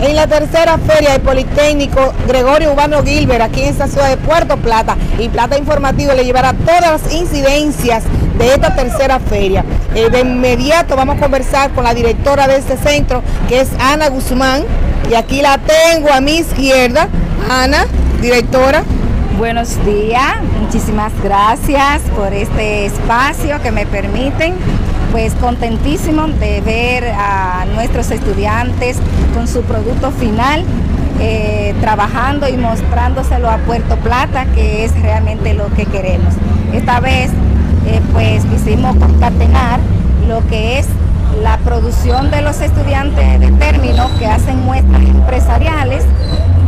En la tercera feria del Politécnico Gregorio Urbano Gilbert, aquí en esta ciudad de Puerto Plata, y Plata Informativo le llevará todas las incidencias de esta tercera feria. Eh, de inmediato vamos a conversar con la directora de este centro, que es Ana Guzmán, y aquí la tengo a mi izquierda. Ana, directora, Buenos días, muchísimas gracias por este espacio que me permiten pues contentísimo de ver a nuestros estudiantes con su producto final, eh, trabajando y mostrándoselo a Puerto Plata, que es realmente lo que queremos. Esta vez eh, pues quisimos concatenar lo que es la producción de los estudiantes de término que hacen muestras empresariales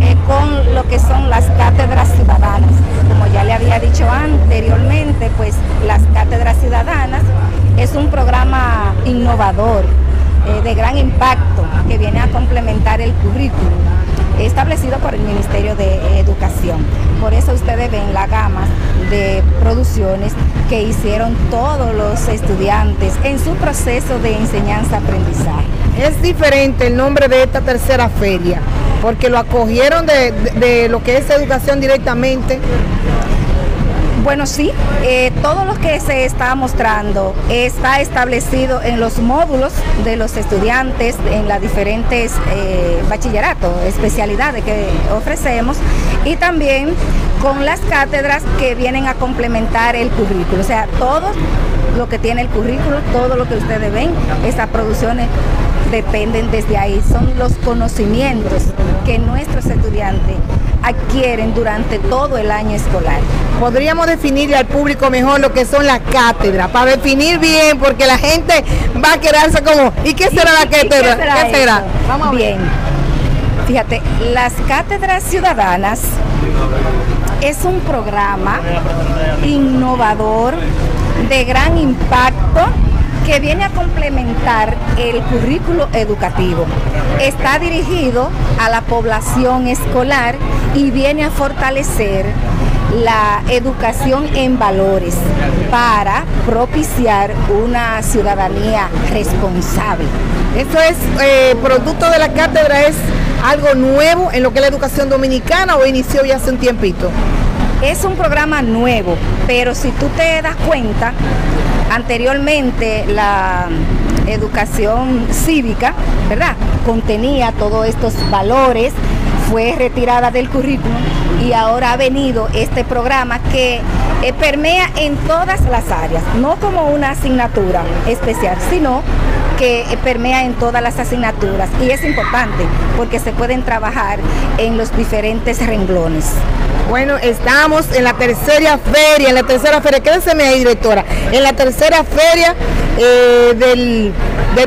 eh, con lo que son las cátedras ciudadanas. Como ya le había dicho anteriormente, pues las cátedras ciudadanas es un programa innovador, eh, de gran impacto, que viene a complementar el currículum establecido por el Ministerio de Educación. Por eso ustedes ven la gama de producciones que hicieron todos los estudiantes en su proceso de enseñanza-aprendizaje. Es diferente el nombre de esta tercera feria, porque lo acogieron de, de lo que es educación directamente bueno, sí, eh, todo lo que se está mostrando está establecido en los módulos de los estudiantes en las diferentes eh, bachilleratos, especialidades que ofrecemos y también con las cátedras que vienen a complementar el currículo. O sea, todo lo que tiene el currículo, todo lo que ustedes ven, esas producciones dependen desde ahí, son los conocimientos que nuestros estudiantes adquieren durante todo el año escolar. Podríamos definirle al público mejor lo que son las cátedras, para definir bien, porque la gente va a quedarse como, ¿y qué será la cátedra? ¿Qué será? Vamos bien. Fíjate, las cátedras ciudadanas es un programa innovador de gran impacto que viene a complementar el currículo educativo. Está dirigido a la población escolar y viene a fortalecer la educación en valores para propiciar una ciudadanía responsable. Eso es eh, producto de la cátedra, es algo nuevo en lo que es la educación dominicana o inició ya hace un tiempito. Es un programa nuevo, pero si tú te das cuenta, anteriormente la educación cívica, ¿verdad? Contenía todos estos valores, fue retirada del currículum y ahora ha venido este programa que eh, permea en todas las áreas, no como una asignatura especial, sino que eh, permea en todas las asignaturas y es importante porque se pueden trabajar en los diferentes renglones. Bueno, estamos en la tercera feria, en la tercera feria, quédese ahí directora, en la tercera feria eh, del,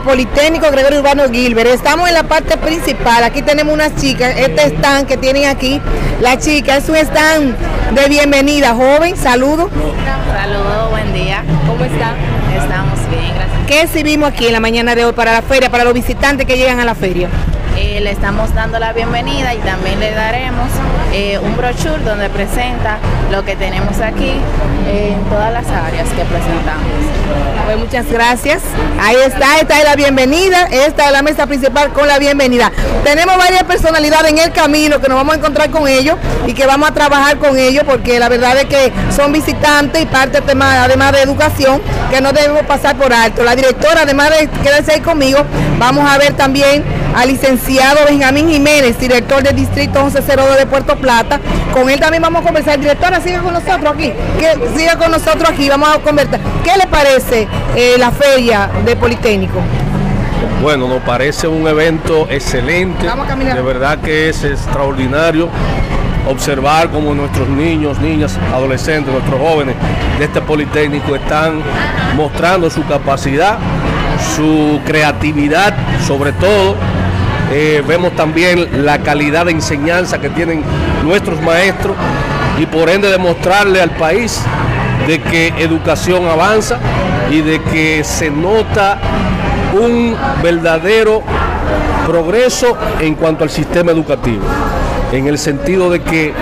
Politécnico Gregorio Urbano Gilbert. Estamos en la parte principal, aquí tenemos unas chicas, este stand que tienen aquí, la chica, es un stand de bienvenida, joven, saludo. Saludo, buen día. ¿Cómo está? Estamos bien, gracias. ¿Qué recibimos aquí en la mañana de hoy para la feria, para los visitantes que llegan a la feria? Eh, le estamos dando la bienvenida y también le daremos eh, un brochure donde presenta lo que tenemos aquí en todas las áreas que presentamos. Pues muchas gracias. Ahí está, esta es la bienvenida, esta es la mesa principal con la bienvenida. Tenemos varias personalidades en el camino que nos vamos a encontrar con ellos y que vamos a trabajar con ellos porque la verdad es que son visitantes y parte tema, además de educación, que no debemos pasar por alto. La directora, además de quedarse ahí conmigo, vamos a ver también al licenciado Benjamín Jiménez, director del Distrito 1102 de Puerto Plata. Con él también vamos a conversar. Directora, sigue con nosotros aquí. Que siga con nosotros aquí, vamos a conversar. ¿Qué le parece eh, la feria de Politécnico? Bueno, nos parece un evento excelente. De verdad que es extraordinario observar cómo nuestros niños, niñas, adolescentes, nuestros jóvenes de este Politécnico están mostrando su capacidad, su creatividad, sobre todo eh, vemos también la calidad de enseñanza que tienen nuestros maestros y por ende demostrarle al país de que educación avanza y de que se nota un verdadero progreso en cuanto al sistema educativo, en el sentido de que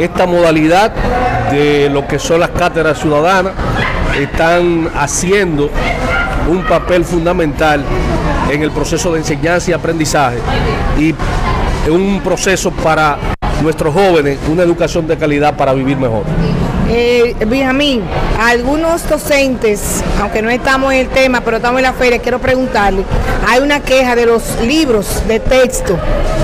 esta modalidad de lo que son las cátedras ciudadanas están haciendo un papel fundamental en el proceso de enseñanza y aprendizaje y un proceso para nuestros jóvenes, una educación de calidad para vivir mejor. Eh, Benjamín, algunos docentes, aunque no estamos en el tema, pero estamos en la feria, quiero preguntarle, hay una queja de los libros de texto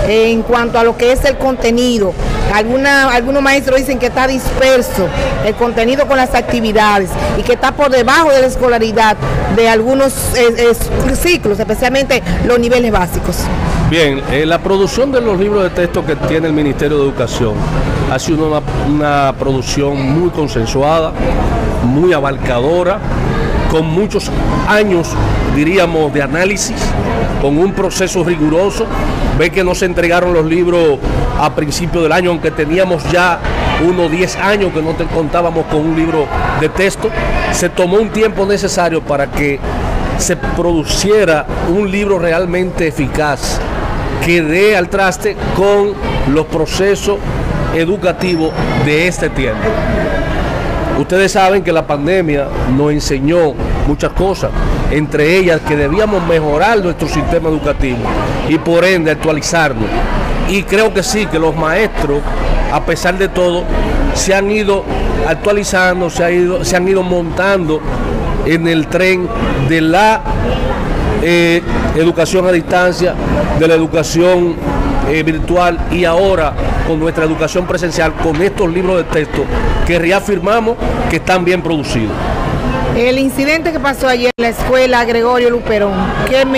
en cuanto a lo que es el contenido. Algunos maestros dicen que está disperso el contenido con las actividades y que está por debajo de la escolaridad de algunos eh, ciclos, especialmente los niveles básicos. Bien, eh, la producción de los libros de texto que tiene el Ministerio de Educación ha sido una, una producción muy consensuada, muy abarcadora, con muchos años, diríamos, de análisis, con un proceso riguroso. Ve que no se entregaron los libros a principio del año, aunque teníamos ya unos 10 años que no te contábamos con un libro de texto. Se tomó un tiempo necesario para que se produciera un libro realmente eficaz que dé al traste con los procesos educativos de este tiempo. Ustedes saben que la pandemia nos enseñó muchas cosas, entre ellas que debíamos mejorar nuestro sistema educativo y por ende actualizarlo. Y creo que sí, que los maestros, a pesar de todo, se han ido actualizando, se, ido, se han ido montando en el tren de la eh, educación a distancia, de la educación eh, virtual y ahora con nuestra educación presencial, con estos libros de texto que reafirmamos que están bien producidos. El incidente que pasó ayer en la escuela Gregorio Luperón, ¿qué, le,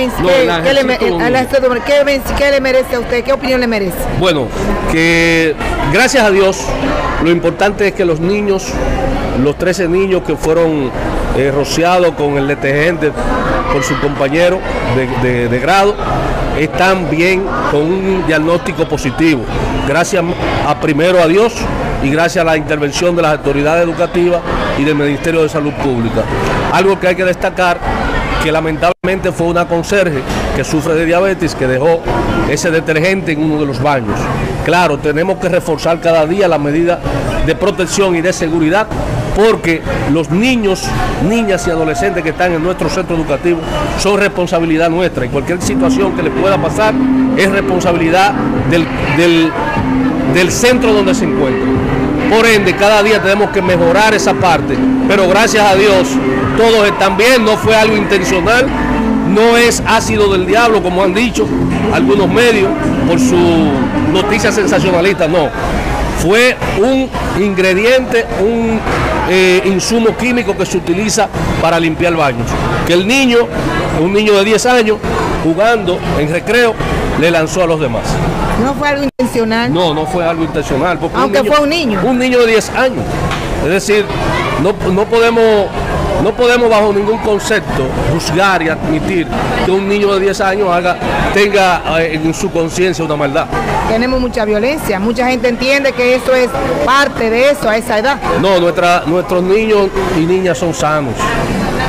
merece a usted? ¿Qué opinión le merece? Bueno, que gracias a Dios, lo importante es que los niños, los 13 niños que fueron eh, rociados con el detergente por su compañero de grado, están bien con un diagnóstico positivo. Gracias a primero a Dios y gracias a la intervención de las autoridades educativas y del Ministerio de Salud Pública. Algo que hay que destacar que lamentablemente fue una conserje que sufre de diabetes que dejó ese detergente en uno de los baños. Claro, tenemos que reforzar cada día las medidas de protección y de seguridad porque los niños, niñas y adolescentes que están en nuestro centro educativo son responsabilidad nuestra y cualquier situación que les pueda pasar es responsabilidad del, del, centro donde se encuentran. Por ende, cada día tenemos que mejorar esa parte, pero gracias a Dios todos están bien, no fue algo intencional, no es ácido del diablo como han dicho algunos medios por su noticia sensacionalista, no. Fue un ingrediente, un eh, insumo químico que se utiliza para limpiar baños. Que el niño, un niño de 10 años, jugando en recreo, le lanzó a los demás. ¿No fue algo intencional? No, no fue algo intencional. Aunque fue un niño. Un niño de 10 años. Es decir, no, no podemos no podemos bajo ningún concepto juzgar y admitir que un niño de 10 años haga, tenga eh, en su conciencia una maldad. Tenemos mucha violencia, mucha gente entiende que eso es parte de eso a esa edad. No, nuestra, nuestros niños y niñas son sanos.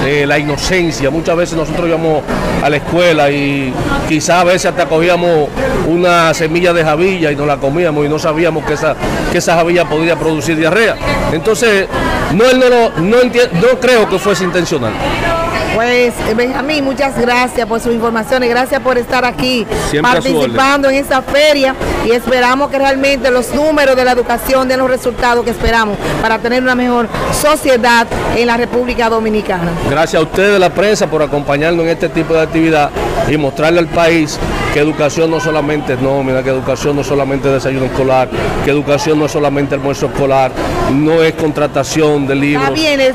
Eh, la inocencia. Muchas veces nosotros íbamos a la escuela y quizás a veces hasta cogíamos una semilla de javilla y nos la comíamos y no sabíamos que esa, que esa javilla podía producir diarrea. Entonces, no, no, no, no creo que fuese intencional. Pues Benjamín, muchas gracias por sus informaciones, gracias por estar aquí participando en esta feria y esperamos que realmente los números de la educación den los resultados que esperamos para tener una mejor sociedad en la República Dominicana. Gracias a ustedes, la prensa, por acompañarnos en este tipo de actividad y mostrarle al país que educación no solamente es nómina, que educación no solamente es desayuno escolar, que educación no es solamente almuerzo escolar, no es contratación de libros,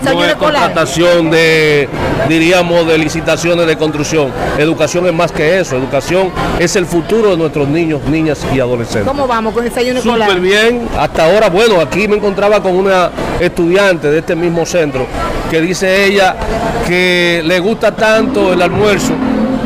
no es contratación de, diríamos, de licitaciones de construcción. Educación es más que eso, educación es el futuro de nuestros niños, niñas y adolescentes. ¿Cómo vamos con desayuno escolar? Súper bien, hasta ahora, bueno, aquí me encontraba con una estudiante de este mismo centro que dice ella que le gusta tanto el almuerzo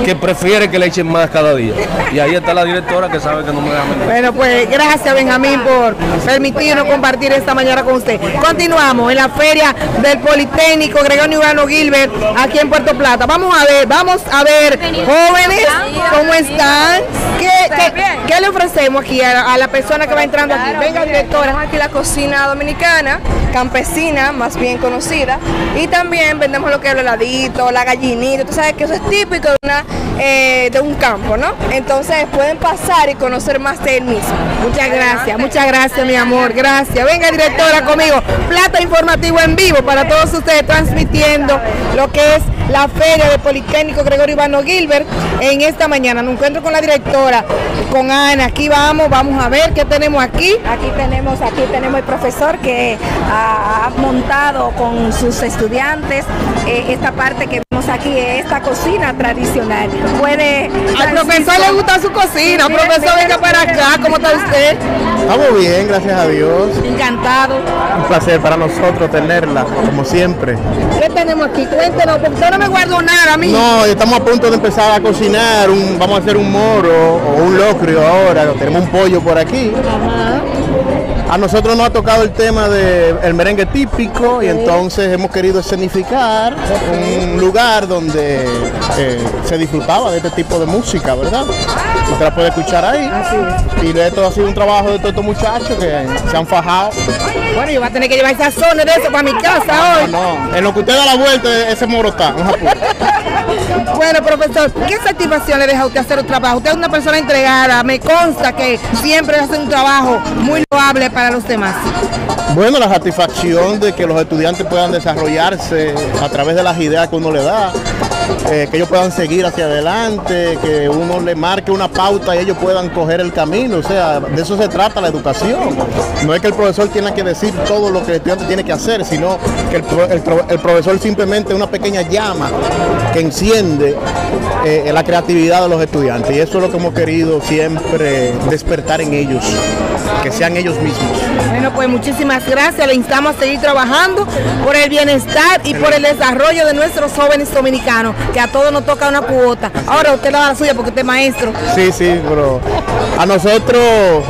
que prefiere que le echen más cada día. Y ahí está la directora que sabe que no me da menos. Bueno, pues gracias Benjamín por permitirnos compartir esta mañana con usted. Continuamos en la feria del Politécnico Gregorio Urbano Gilbert aquí en Puerto Plata. Vamos a ver, vamos a ver jóvenes, ¿cómo están? ¿Qué, le ofrecemos aquí a, la persona que va entrando aquí? Venga, directora. Aquí la cocina dominicana, campesina, más bien conocida. Y también vendemos lo que es el heladito, la gallinita. Tú sabes que eso es típico de una eh, de un campo, ¿no? Entonces pueden pasar y conocer más de él mismo. Muchas gracias, muchas gracias, mi amor, gracias. Venga, directora, conmigo. Plata informativo en vivo para todos ustedes, transmitiendo lo que es la feria de Politécnico Gregorio Ivano Gilbert en esta mañana. Me encuentro con la directora, con Ana. Aquí vamos, vamos a ver qué tenemos aquí. Aquí tenemos, aquí tenemos el profesor que ha, montado con sus estudiantes eh, esta parte que vemos aquí, esta cocina tradicional. Puede. Al profesor le gusta su cocina, profesor, venga para acá, ¿cómo está usted? Estamos bien, gracias a Dios. Encantado. Un placer para nosotros tenerla, como siempre. ¿Qué tenemos aquí? Cuéntenos, porque usted no me guardó nada a mí. No, estamos a punto de empezar a cocinar, un, vamos a hacer un moro o un locrio ahora, tenemos un pollo por aquí. A nosotros nos ha tocado el tema del merengue típico y entonces hemos querido escenificar un lugar donde eh, se disfrutaba de este tipo de música, ¿verdad? Usted la puede escuchar ahí. Y esto ha sido un trabajo de todos estos muchachos que se han fajado. Bueno, yo voy a tener que llevar esa zona de eso para mi casa hoy. No, no, en lo que usted da la vuelta, ese moro está. Bueno, profesor, ¿qué satisfacción le deja a usted hacer un trabajo? Usted es una persona entregada, me consta que siempre hace un trabajo muy loable para los demás. Bueno, la satisfacción de que los estudiantes puedan desarrollarse a través de las ideas que uno le da, eh, que ellos puedan seguir hacia adelante, que uno le marque una pauta y ellos puedan coger el camino. O sea, de eso se trata la educación. No es que el profesor tenga que decir todo lo que el estudiante tiene que hacer, sino que el, profesor simplemente es una pequeña llama que enciende eh, la creatividad de los estudiantes. Y eso es lo que hemos querido siempre despertar en ellos, que sean ellos mismos. Bueno, pues muchísimas gracias. Le instamos a seguir trabajando por el bienestar y por el desarrollo de nuestros jóvenes dominicanos que a todos nos toca una cuota. Ahora usted la da la suya porque usted es maestro. Sí, sí, pero a nosotros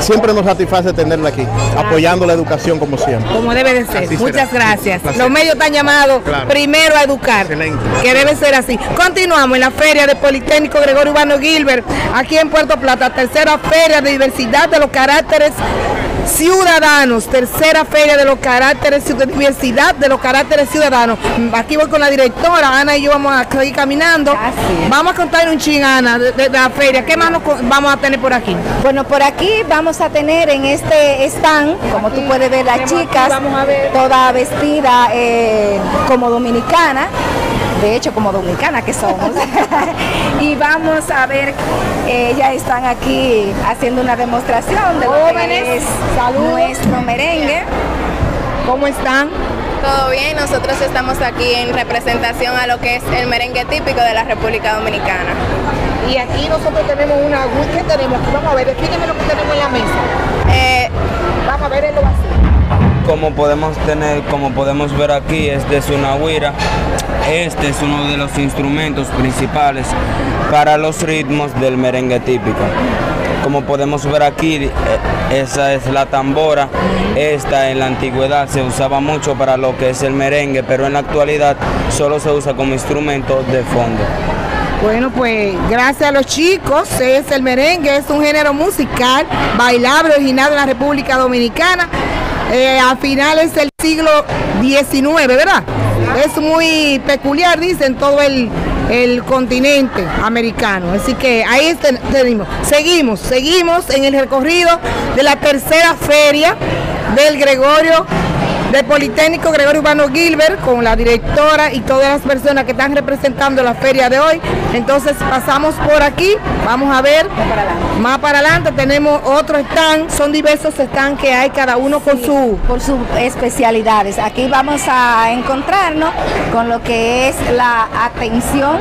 siempre nos satisface tenerla aquí, apoyando la educación como siempre. Como debe de ser. Muchas gracias. Los medios están llamados primero a educar, que debe ser así. Continuamos en la feria de Politécnico Gregorio Urbano Gilbert, aquí en Puerto Plata, tercera feria de diversidad de los caracteres ciudadanos, tercera feria de los caracteres, de diversidad de los caracteres ciudadanos. Aquí voy con la directora, Ana y yo vamos a seguir caminando. Ah, vamos a contar un ching, Ana, de, la feria. ¿Qué más vamos a tener por aquí? Bueno, por aquí vamos a tener en este stand, como tú puedes ver, las chicas, toda vestida eh, como dominicana de hecho como dominicana que somos. y vamos a ver, ellas están aquí haciendo una demostración de jóvenes, nuestro merengue. ¿Cómo están? Todo bien, nosotros estamos aquí en representación a lo que es el merengue típico de la República Dominicana. Y aquí nosotros tenemos una, ¿qué tenemos? Vamos a ver, defíneme lo que tenemos en la mesa. Eh, Vamos a ver el vacío. Como podemos tener, como podemos ver aquí, es de Sunahuira. Este es uno de los instrumentos principales para los ritmos del merengue típico. Como podemos ver aquí, eh, esa es la tambora. Esta en la antigüedad se usaba mucho para lo que es el merengue, pero en la actualidad solo se usa como instrumento de fondo. Bueno, pues gracias a los chicos, es el merengue, es un género musical bailable originado en la República Dominicana eh, a finales del siglo XIX, ¿verdad? Es muy peculiar, dicen, todo el, continente americano. Así que ahí tenemos. Seguimos, seguimos en el recorrido de la tercera feria del Gregorio del Politécnico Gregorio Urbano Gilbert con la directora y todas las personas que están representando la feria de hoy. Entonces pasamos por aquí, vamos a ver más para adelante, tenemos otro stand, son diversos stands que hay cada uno con su por sus especialidades. Aquí vamos a encontrarnos con lo que es la atención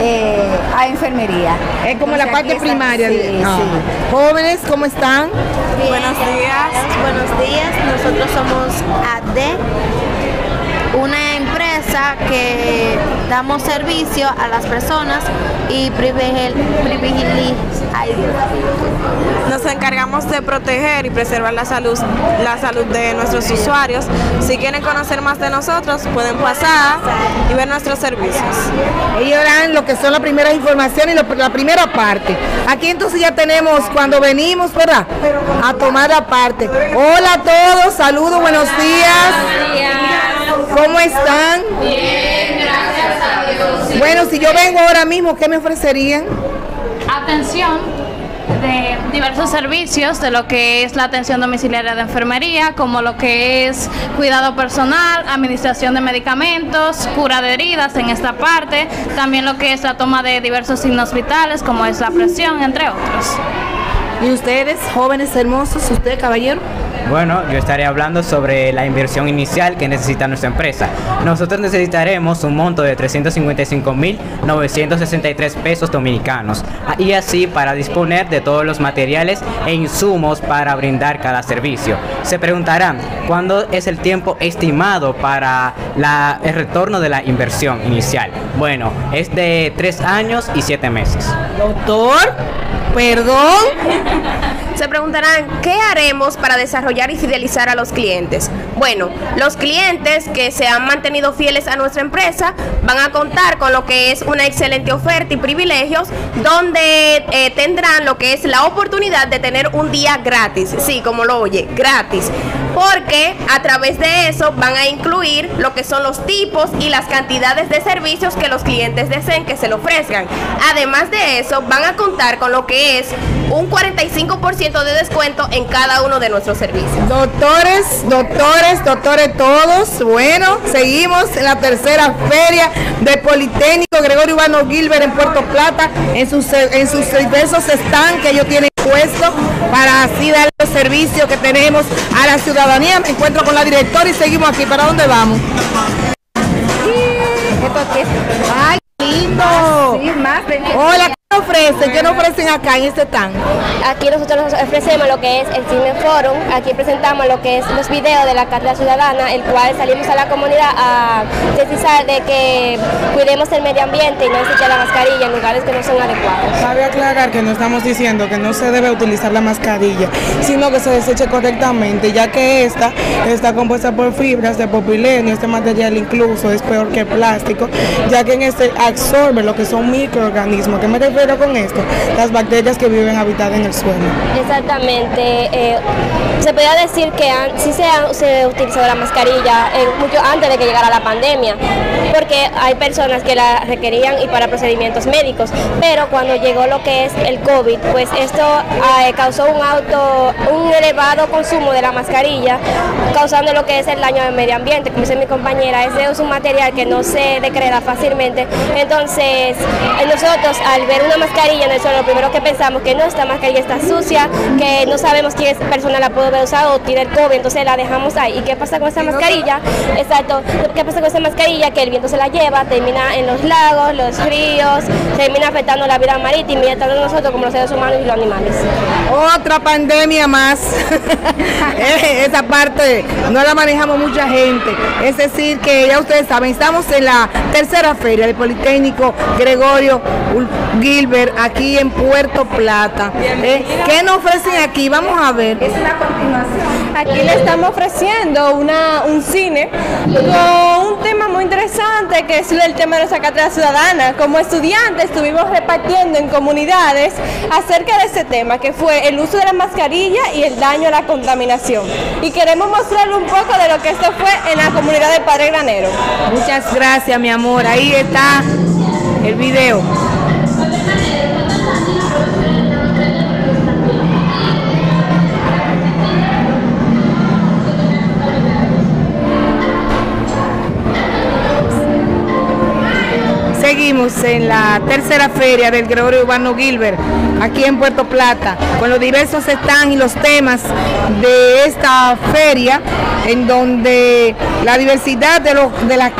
eh, a enfermería. Es como la parte primaria. Sí, Jóvenes, ¿cómo están? Buenos días. Buenos días. Nosotros somos AD, una empresa que damos servicio a las personas y privilegiamos nos encargamos de proteger y preservar la salud, la salud de nuestros usuarios. Si quieren conocer más de nosotros, pueden pasar y ver nuestros servicios. Ellos dan lo que son las primeras informaciones y la primera parte. Aquí entonces ya tenemos cuando venimos, ¿verdad? A tomar la parte. Hola a todos, saludos, buenos días. ¿Cómo están? Bien, gracias a Dios. Bueno, si yo vengo ahora mismo, ¿qué me ofrecerían? Atención de diversos servicios, de lo que es la atención domiciliaria de enfermería, como lo que es cuidado personal, administración de medicamentos, cura de heridas en esta parte, también lo que es la toma de diversos signos vitales, como es la presión, entre otros. ¿Y ustedes, jóvenes hermosos, usted, caballero? Bueno, yo estaré hablando sobre la inversión inicial que necesita nuestra empresa. Nosotros necesitaremos un monto de 355.963 pesos dominicanos y así para disponer de todos los materiales e insumos para brindar cada servicio. Se preguntarán, ¿cuándo es el tiempo estimado para el retorno de la inversión inicial? Bueno, es de tres años y siete meses. Doctor, perdón. Se preguntarán, ¿qué haremos para desarrollar y fidelizar a los clientes? Bueno, los clientes que se han mantenido fieles a nuestra empresa van a contar con lo que es una excelente oferta y privilegios donde eh, tendrán lo que es la oportunidad de tener un día gratis, sí, como lo oye, gratis, porque a través de eso van a incluir lo que son los tipos y las cantidades de servicios que los clientes deseen que se le ofrezcan. Además de eso, van a contar con lo que es un 45% de descuento en cada uno de nuestros servicios. Doctores, doctores, doctores todos. Bueno, seguimos en la tercera feria de Politécnico Gregorio Ivano Gilbert en Puerto Plata, en sus, en sus diversos stands que ellos tienen puesto para así dar los servicios que tenemos a la ciudadanía. Me encuentro con la directora y seguimos aquí. ¿Para dónde vamos? ¡Ay, lindo! Hola, ofrecen? ¿Qué nos ofrecen acá en este stand? Aquí nosotros ofrecemos lo que es el Cine Forum, aquí presentamos lo que es los videos de la Carta Ciudadana, el cual salimos a la comunidad a precisar de que cuidemos el medio ambiente y no se la mascarilla en lugares que no son adecuados. Cabe aclarar que no estamos diciendo que no se debe utilizar la mascarilla, sino que se deseche correctamente, ya que esta está compuesta por fibras de popilenio, este material incluso es peor que plástico, ya que en este absorbe lo que son microorganismos. ¿Qué me refiero con esto? Las bacterias que viven habitadas en el suelo. Exactamente. Eh, se podría decir que sí se se utilizado la mascarilla eh, mucho antes de que llegara la pandemia, porque hay personas que la requerían y para procedimientos médicos, pero cuando llegó lo que es el COVID, pues esto eh, causó un auto, un elevado consumo de la mascarilla, causando lo que es el daño al medio ambiente. Como dice mi compañera, ese es un material que no se degrada fácilmente. Entonces, nosotros al ver una mascarilla en el suelo, lo primero que pensamos que no, esta mascarilla está sucia, que no sabemos quién persona la pudo haber usado o tiene el COVID, entonces la dejamos ahí. ¿Y qué pasa con esta mascarilla? Exacto, ¿qué pasa con esta mascarilla? Que el viento se la lleva, termina en los lagos, los ríos, termina afectando la vida marítima y tanto nosotros como los seres humanos y los animales. Otra pandemia más. Eh, esa parte no la manejamos mucha gente. Es decir, que ya ustedes saben, estamos en la tercera feria del Politécnico Gregorio Gilbert aquí en Puerto Plata. Eh, ¿Qué nos ofrecen aquí? Vamos a ver. Es una continuación. Aquí le estamos ofreciendo una, un cine con un tema muy interesante que es el tema de nuestra cátedra ciudadana. Como estudiantes estuvimos repartiendo en comunidades acerca de ese tema, que fue el uso de la mascarilla y el daño a la contaminación. Y queremos mostrarle un poco de lo que esto fue en la comunidad del Padre Granero. Muchas gracias, mi amor. Ahí está el video. Seguimos en la tercera feria del Gregorio Urbano Gilbert, aquí en Puerto Plata, con los diversos stands y los temas de esta feria, en donde la diversidad de, los, de la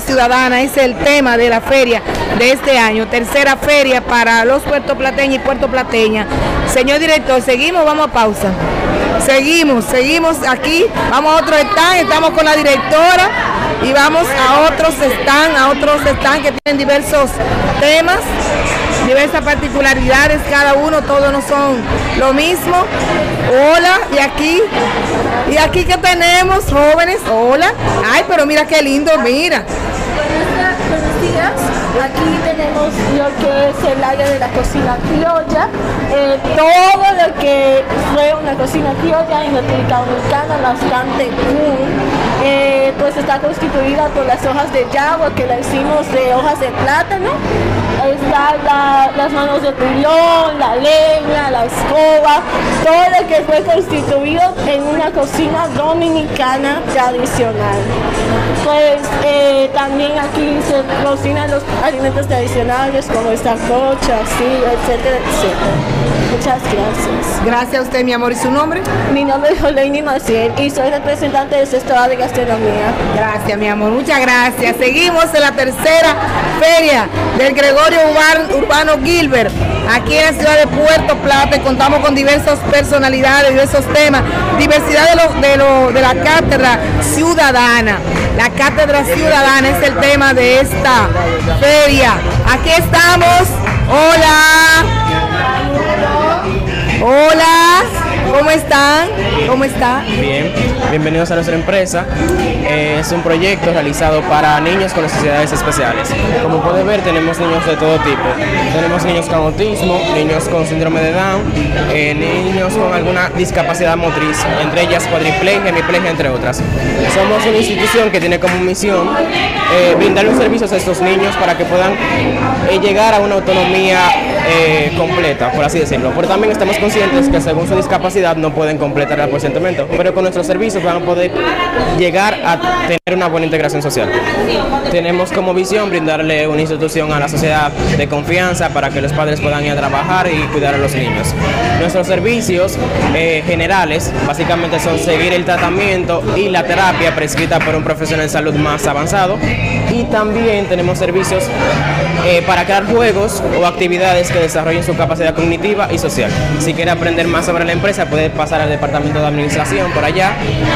ciudadana es el tema de la feria de este año, tercera feria para los puertoplateños y puertoplateñas. Señor director, seguimos, vamos a pausa. Seguimos, seguimos aquí, vamos a otro stand, estamos con la directora y vamos a otros stand, a otros stand que tienen diversos temas, diversas particularidades, cada uno, todos no son lo mismo. Hola, y aquí, y aquí que tenemos jóvenes, hola, ay, pero mira qué lindo, mira. Aquí tenemos lo que es el área de la cocina criolla, eh, todo lo que fue una cocina criolla en República Dominicana, bastante cool. Eh, pues está constituida por las hojas de yagua que la hicimos de hojas de plátano. Está la- las manos de pilón, la leña, la escoba, todo lo que fue constituido en una cocina dominicana tradicional. Pues eh, también aquí se cocinan los alimentos tradicionales como esta cocha, así, etcétera, etcétera. Muchas gracias. Gracias a usted, mi amor. ¿Y su nombre? Mi nombre es Joleini Maciel y soy representante del sector de Gracias, mi amor. Muchas gracias. Seguimos en la tercera feria del Gregorio Urban- Urbano Gilbert, aquí en la ciudad de Puerto Plata. contamos con diversas personalidades, diversos temas, diversidad de, los- de, lo- de la cátedra ciudadana. La cátedra ciudadana es el tema de esta feria. Aquí estamos. Hola. Hola. ¿Cómo están? ¿Cómo está? Bien, bienvenidos a nuestra empresa. Eh, es un proyecto realizado para niños con necesidades especiales. Como pueden ver, tenemos niños de todo tipo. Tenemos niños con autismo, niños con síndrome de Down, eh, niños con alguna discapacidad motriz, entre ellas cuadriplegia, hemiplegia, entre otras. Somos una institución que tiene como misión eh, brindar los servicios a estos niños para que puedan llegar a una autonomía eh, completa, por así decirlo. Pero también estamos conscientes que según su discapacidad no pueden completar el porcentaje, pero con nuestros servicios van a poder llegar a tener una buena integración social. Tenemos como visión brindarle una institución a la sociedad de confianza para que los padres puedan ir a trabajar y cuidar a los niños. Nuestros servicios eh, generales básicamente son seguir el tratamiento y la terapia prescrita por un profesional de salud más avanzado y también tenemos servicios eh, para crear juegos o actividades que desarrollen su capacidad cognitiva y social. Si quiere aprender más sobre la empresa, puede pasar al departamento de administración por allá,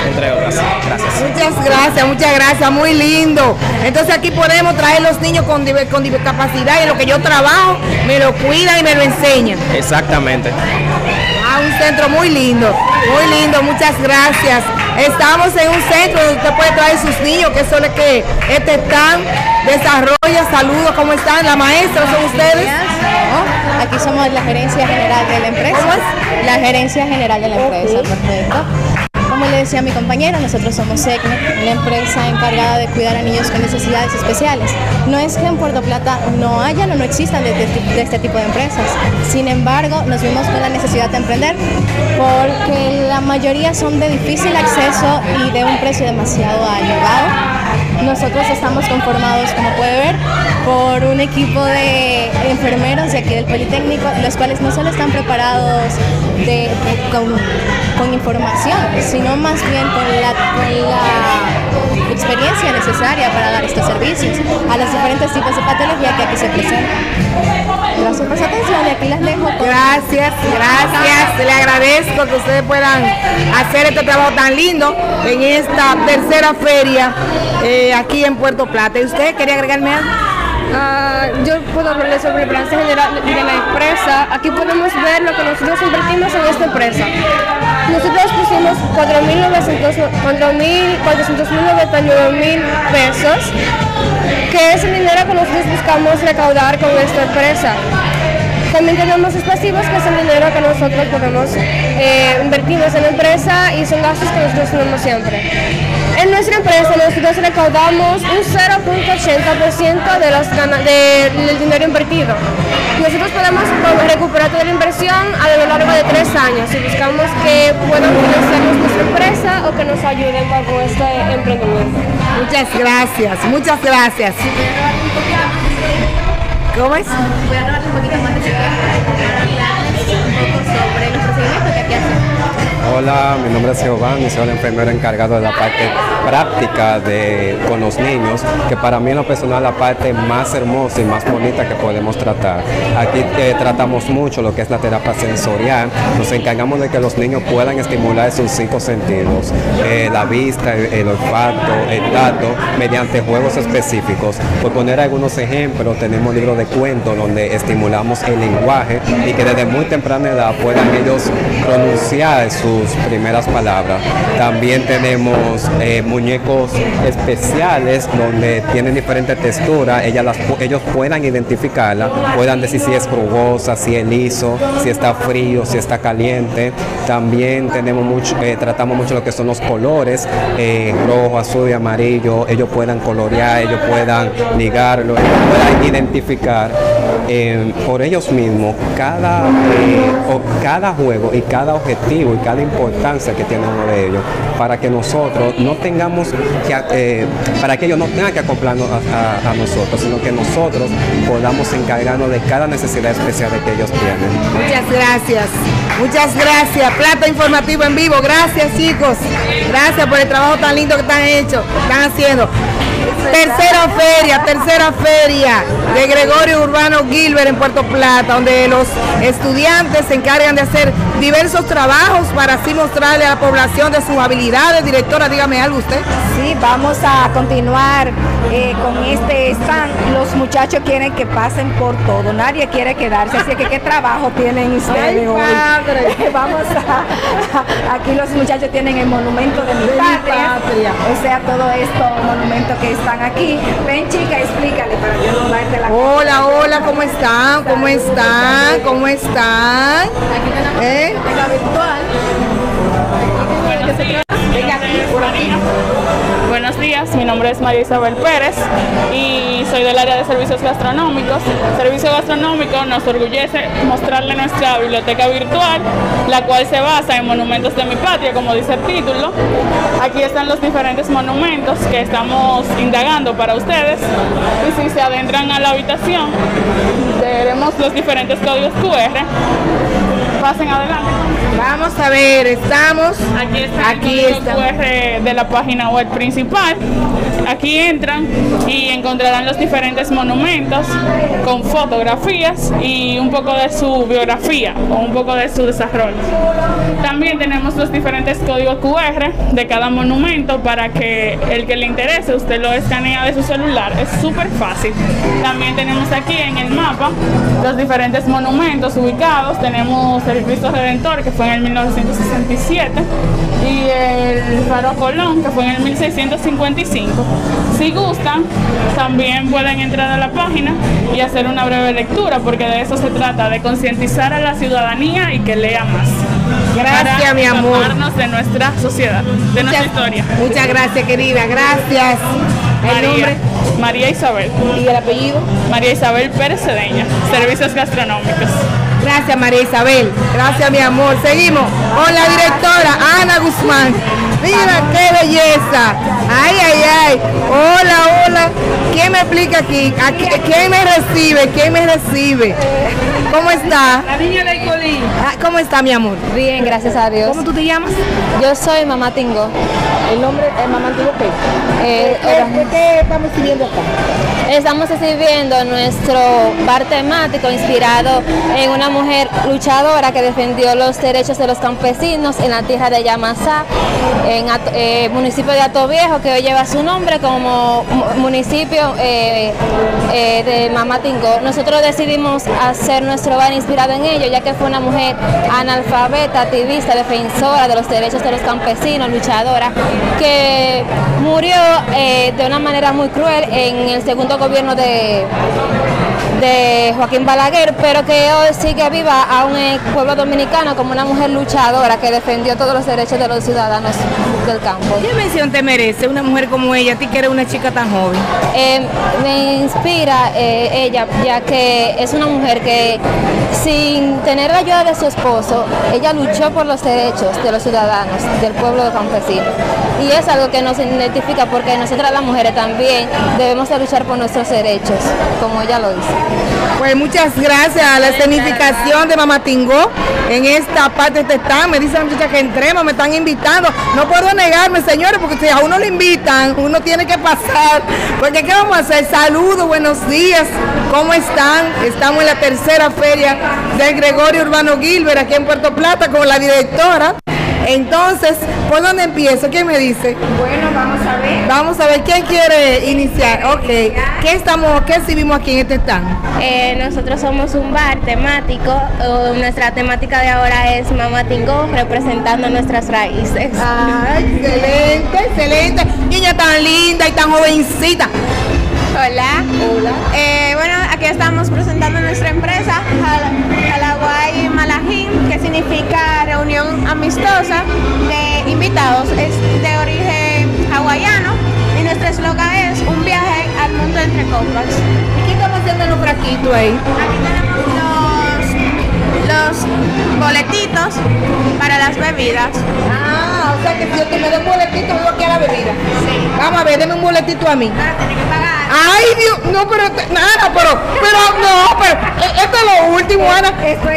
entre otras. Gracias. Muchas gracias, muchas gracias, muy lindo. Entonces aquí podemos traer los niños con, con discapacidad y lo que yo trabajo me lo cuidan y me lo enseñan. Exactamente. Un centro muy lindo, muy lindo, muchas gracias. Estamos en un centro donde usted puede traer sus niños, que eso es lo que este están, desarrolla, saludos, ¿cómo están? La maestra, ¿son ustedes? Aquí somos la gerencia general de la empresa. ¿Cómo es? La gerencia general de la empresa, perfecto. Como le decía mi compañero, nosotros somos SECNE, una empresa encargada de cuidar a niños con necesidades especiales. No es que en Puerto Plata no hayan o no existan de- de este tipo de empresas. Sin embargo, nos vimos con la necesidad de emprender porque la mayoría son de difícil acceso y de un precio demasiado elevado. Nosotros estamos conformados, como puede ver, por un equipo de enfermeros de aquí del Politécnico, los cuales no solo están preparados con información, sino más bien con la, con la experiencia necesaria para dar estos servicios a los diferentes tipos de patología que aquí se presentan. Gracias por su atención y aquí las dejo. con- Gracias, gracias. Le agradezco que ustedes puedan hacer este trabajo tan lindo en esta tercera feria eh, aquí en Puerto Plata. ¿Y usted quería agregarme algo? Ah, yo puedo hablarles sobre el balance general de la empresa. Aquí podemos ver lo que nosotros invertimos en esta empresa. Nosotros pusimos 4.499 pesos, que es el dinero que nosotros buscamos recaudar con esta empresa. También tenemos los pasivos, que es el dinero que nosotros podemos eh, invertimos en la empresa y son gastos que nosotros tenemos siempre. En nuestra empresa nosotros recaudamos un 0.80% de los de- del dinero invertido. Nosotros podemos recuperar toda la inversión a lo largo de tres años y buscamos que puedan financiarnos nuestra empresa o que nos ayuden con este emprendimiento. Muchas gracias, muchas gracias. ¿Cómo es? Voy a robarle un poquito más de su tiempo para hablarles un poco sobre los procedimientos que aquí hacemos. Hola, mi nombre es Giovanni soy el enfermero encargado de la parte práctica de, con los niños, que para mí en lo personal la parte más hermosa y más bonita que podemos tratar. Aquí eh, tratamos mucho lo que es la terapia sensorial, nos encargamos de que los niños puedan estimular sus cinco sentidos, eh, la vista, el, olfato, el tacto, mediante juegos específicos. Por poner algunos ejemplos, tenemos libros de cuentos donde estimulamos el lenguaje y que desde muy temprana edad puedan ellos pronunciar su primeras palabras. También tenemos eh, muñecos especiales donde tienen diferentes texturas, ellas las, ellos puedan identificarla, puedan decir si es rugosa, si es liso, si está frío, si está caliente. También tenemos mucho, eh, tratamos mucho lo que son los colores, eh, rojo, azul y amarillo, ellos puedan colorear, ellos puedan ligarlo, ellos puedan identificar por ellos mismos cada, o cada juego y cada objetivo y cada importancia que tiene uno de ellos para que nosotros no tengamos que, para que ellos no tengan que acoplarnos a, a, nosotros, sino que nosotros podamos encargarnos de cada necesidad especial que ellos tienen. Muchas gracias, muchas gracias. Plata Informativo en vivo, gracias chicos, gracias por el trabajo tan lindo que están hecho, están haciendo. Tercera feria, tercera feria de Gregorio Urbano Gilbert en Puerto Plata, donde los estudiantes se encargan de hacer diversos trabajos para así mostrarle a la población de sus habilidades. Directora, dígame algo usted. Sí, vamos a continuar eh, con este stand. Los muchachos quieren que pasen por todo, nadie quiere quedarse, así que qué trabajo tienen ustedes hoy. vamos a, aquí los muchachos tienen el monumento de mi, patria, o sea, todo esto monumento que están aquí. Ven chica, explícale para yo no darte la Hola, hola, ¿cómo están? ¿Cómo están? ¿Cómo están? Aquí tenemos ¿Eh? la virtual. Buenos días, mi nombre es María Isabel Pérez y soy del área de servicios gastronómicos. Servicio gastronómico nos orgullece mostrarle nuestra biblioteca virtual, la cual se basa en monumentos de mi patria, como dice el título. Aquí están los diferentes monumentos que estamos indagando para ustedes y si se adentran a la habitación veremos los diferentes códigos QR. Pasen adelante. Vamos a ver, estamos aquí está aquí el. QR de la página web principal. Aquí entran y encontrarán los diferentes monumentos con fotografías y un poco de su biografía o un poco de su desarrollo. También tenemos los diferentes códigos QR de cada monumento para que el que le interese usted lo escanea de su celular. Es súper fácil. También tenemos aquí en el mapa los diferentes monumentos ubicados. Tenemos el Cristo Redentor que fue en el 1967 y el Faro Colón que fue en el 1655. Si gustan, también pueden entrar a la página y hacer una breve lectura porque de eso se trata, de concientizar a la ciudadanía y que lea más. Gracias, para mi amor. de nuestra sociedad, de nuestra historia. Muchas gracias, querida. Gracias. El María, nombre María Isabel. y el apellido. María Isabel Pérez Cedeña, Servicios Gastronómicos. Gracias, María Isabel. Gracias, mi amor. Seguimos con la directora Ana Guzmán. Mira qué belleza. Ay, ay, ay. Hola, hola. ¿Quién me explica aquí? ¿A qui- ¿Quién me recibe? ¿Quién me recibe? ¿Cómo está? La niña de Colín. Ah, ¿Cómo está, mi amor? Bien, gracias a Dios. ¿Cómo tú te llamas? Yo soy Mamá Tingo. El nombre es Mamá Tingo qué? Eh, ¿Qué, qué estamos sirviendo acá? Estamos exhibiendo nuestro bar temático inspirado en una mujer luchadora que defendió los derechos de los campesinos en la tierra de Yamasá, en Ato- eh, municipio de Ato Viejo, que hoy lleva su nombre como mu- municipio eh, eh, de Mamatingó. Nosotros decidimos hacer nuestro bar inspirado en ello, ya que fue una mujer analfabeta, activista, defensora de los derechos de los campesinos, luchadora, que murió eh, de una manera muy cruel en el segundo gobierno de, de Joaquín Balaguer, pero que hoy sigue viva en el pueblo dominicano como una mujer luchadora que defendió todos los derechos de los ciudadanos del campo. ¿Qué mención te merece una mujer como ella, a ti que eres una chica tan joven? Eh, me inspira eh, ella, ya que es una mujer que sin tener la ayuda de su esposo, ella luchó por los derechos de los ciudadanos, del pueblo campesino. Y es algo que nos identifica porque nosotras las mujeres también debemos de luchar por nuestros derechos, como ella lo hizo. Pues muchas gracias a la escenificación de Mamá Tingó en esta parte de este stand. Me dice la muchacha que entremos, me están invitando. No puedo negarme, señores, porque si a uno le invitan, uno tiene que pasar. Porque ¿qué vamos a hacer? Saludos, buenos días. ¿Cómo están? Estamos en la tercera feria del Gregorio Urbano Gilbert aquí en Puerto Plata con la directora. Entonces, ¿por dónde empiezo? ¿Quién me dice? Bueno, vamos a ver. Vamos a ver quién quiere iniciar. Ok. ¿Qué estamos, qué exhibimos aquí en este stand? Eh, nosotros somos un bar temático. uh, nuestra temática de ahora es Mamá Tingó, representando nuestras raíces. Ah, excelente, excelente. Niña tan linda y tan jovencita. Hola. Hola. Eh, bueno, aquí estamos presentando nuestra empresa, Jala- Jalaguay Malajín, que significa reunión amistosa de invitados. Es de origen hawaiano y nuestro eslogan es un viaje al mundo entre copas. ¿Y qué estamos haciendo en los fraquitos ahí? Aquí tenemos los, los boletitos para las bebidas. Ah, o sea que si yo te me doy un boletito, yo aquí a la bebida. Sí. Vamos a ver, deme un boletito a mí. Ay, Dios, no, pero nada, pero, pero no, pero eh, esto es lo último, Ana.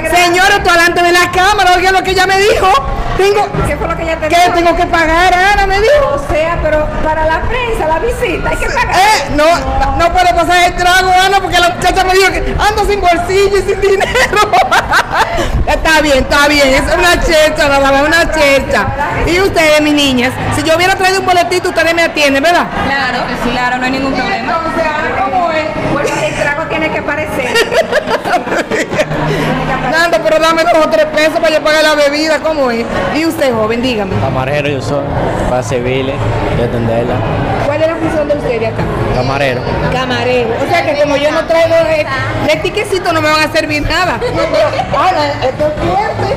Señora, tú delante de la cámara, oiga lo que ella me dijo. Tengo, ¿Qué fue lo que ella te ¿Qué dijo? tengo que pagar, Ana? Me dijo. O sea, pero para la prensa, la visita, hay que pagar. Eh, no, no puede pasar el trago, Ana, porque la muchacha me dijo que ando sin bolsillo y sin dinero. está bien, está bien, es una checha, nada más, una checha. Y ustedes, mis niñas, si yo hubiera traído un boletito, ustedes me atienden, ¿verdad? Claro, claro, no hay ningún problema. Ana, ¿cómo es? Bueno, el trago tiene que parecer. Nando, pero dame dos o tres pesos para yo pagar la bebida, ¿cómo es? Y usted, joven, dígame. Camarero yo soy, para servirle y atenderla. ¿Cuál es la función de usted de acá? Camarero. Camarero. O sea que como yo no traigo de, de tiquecito no me van a servir nada. Ahora, esto es fuerte.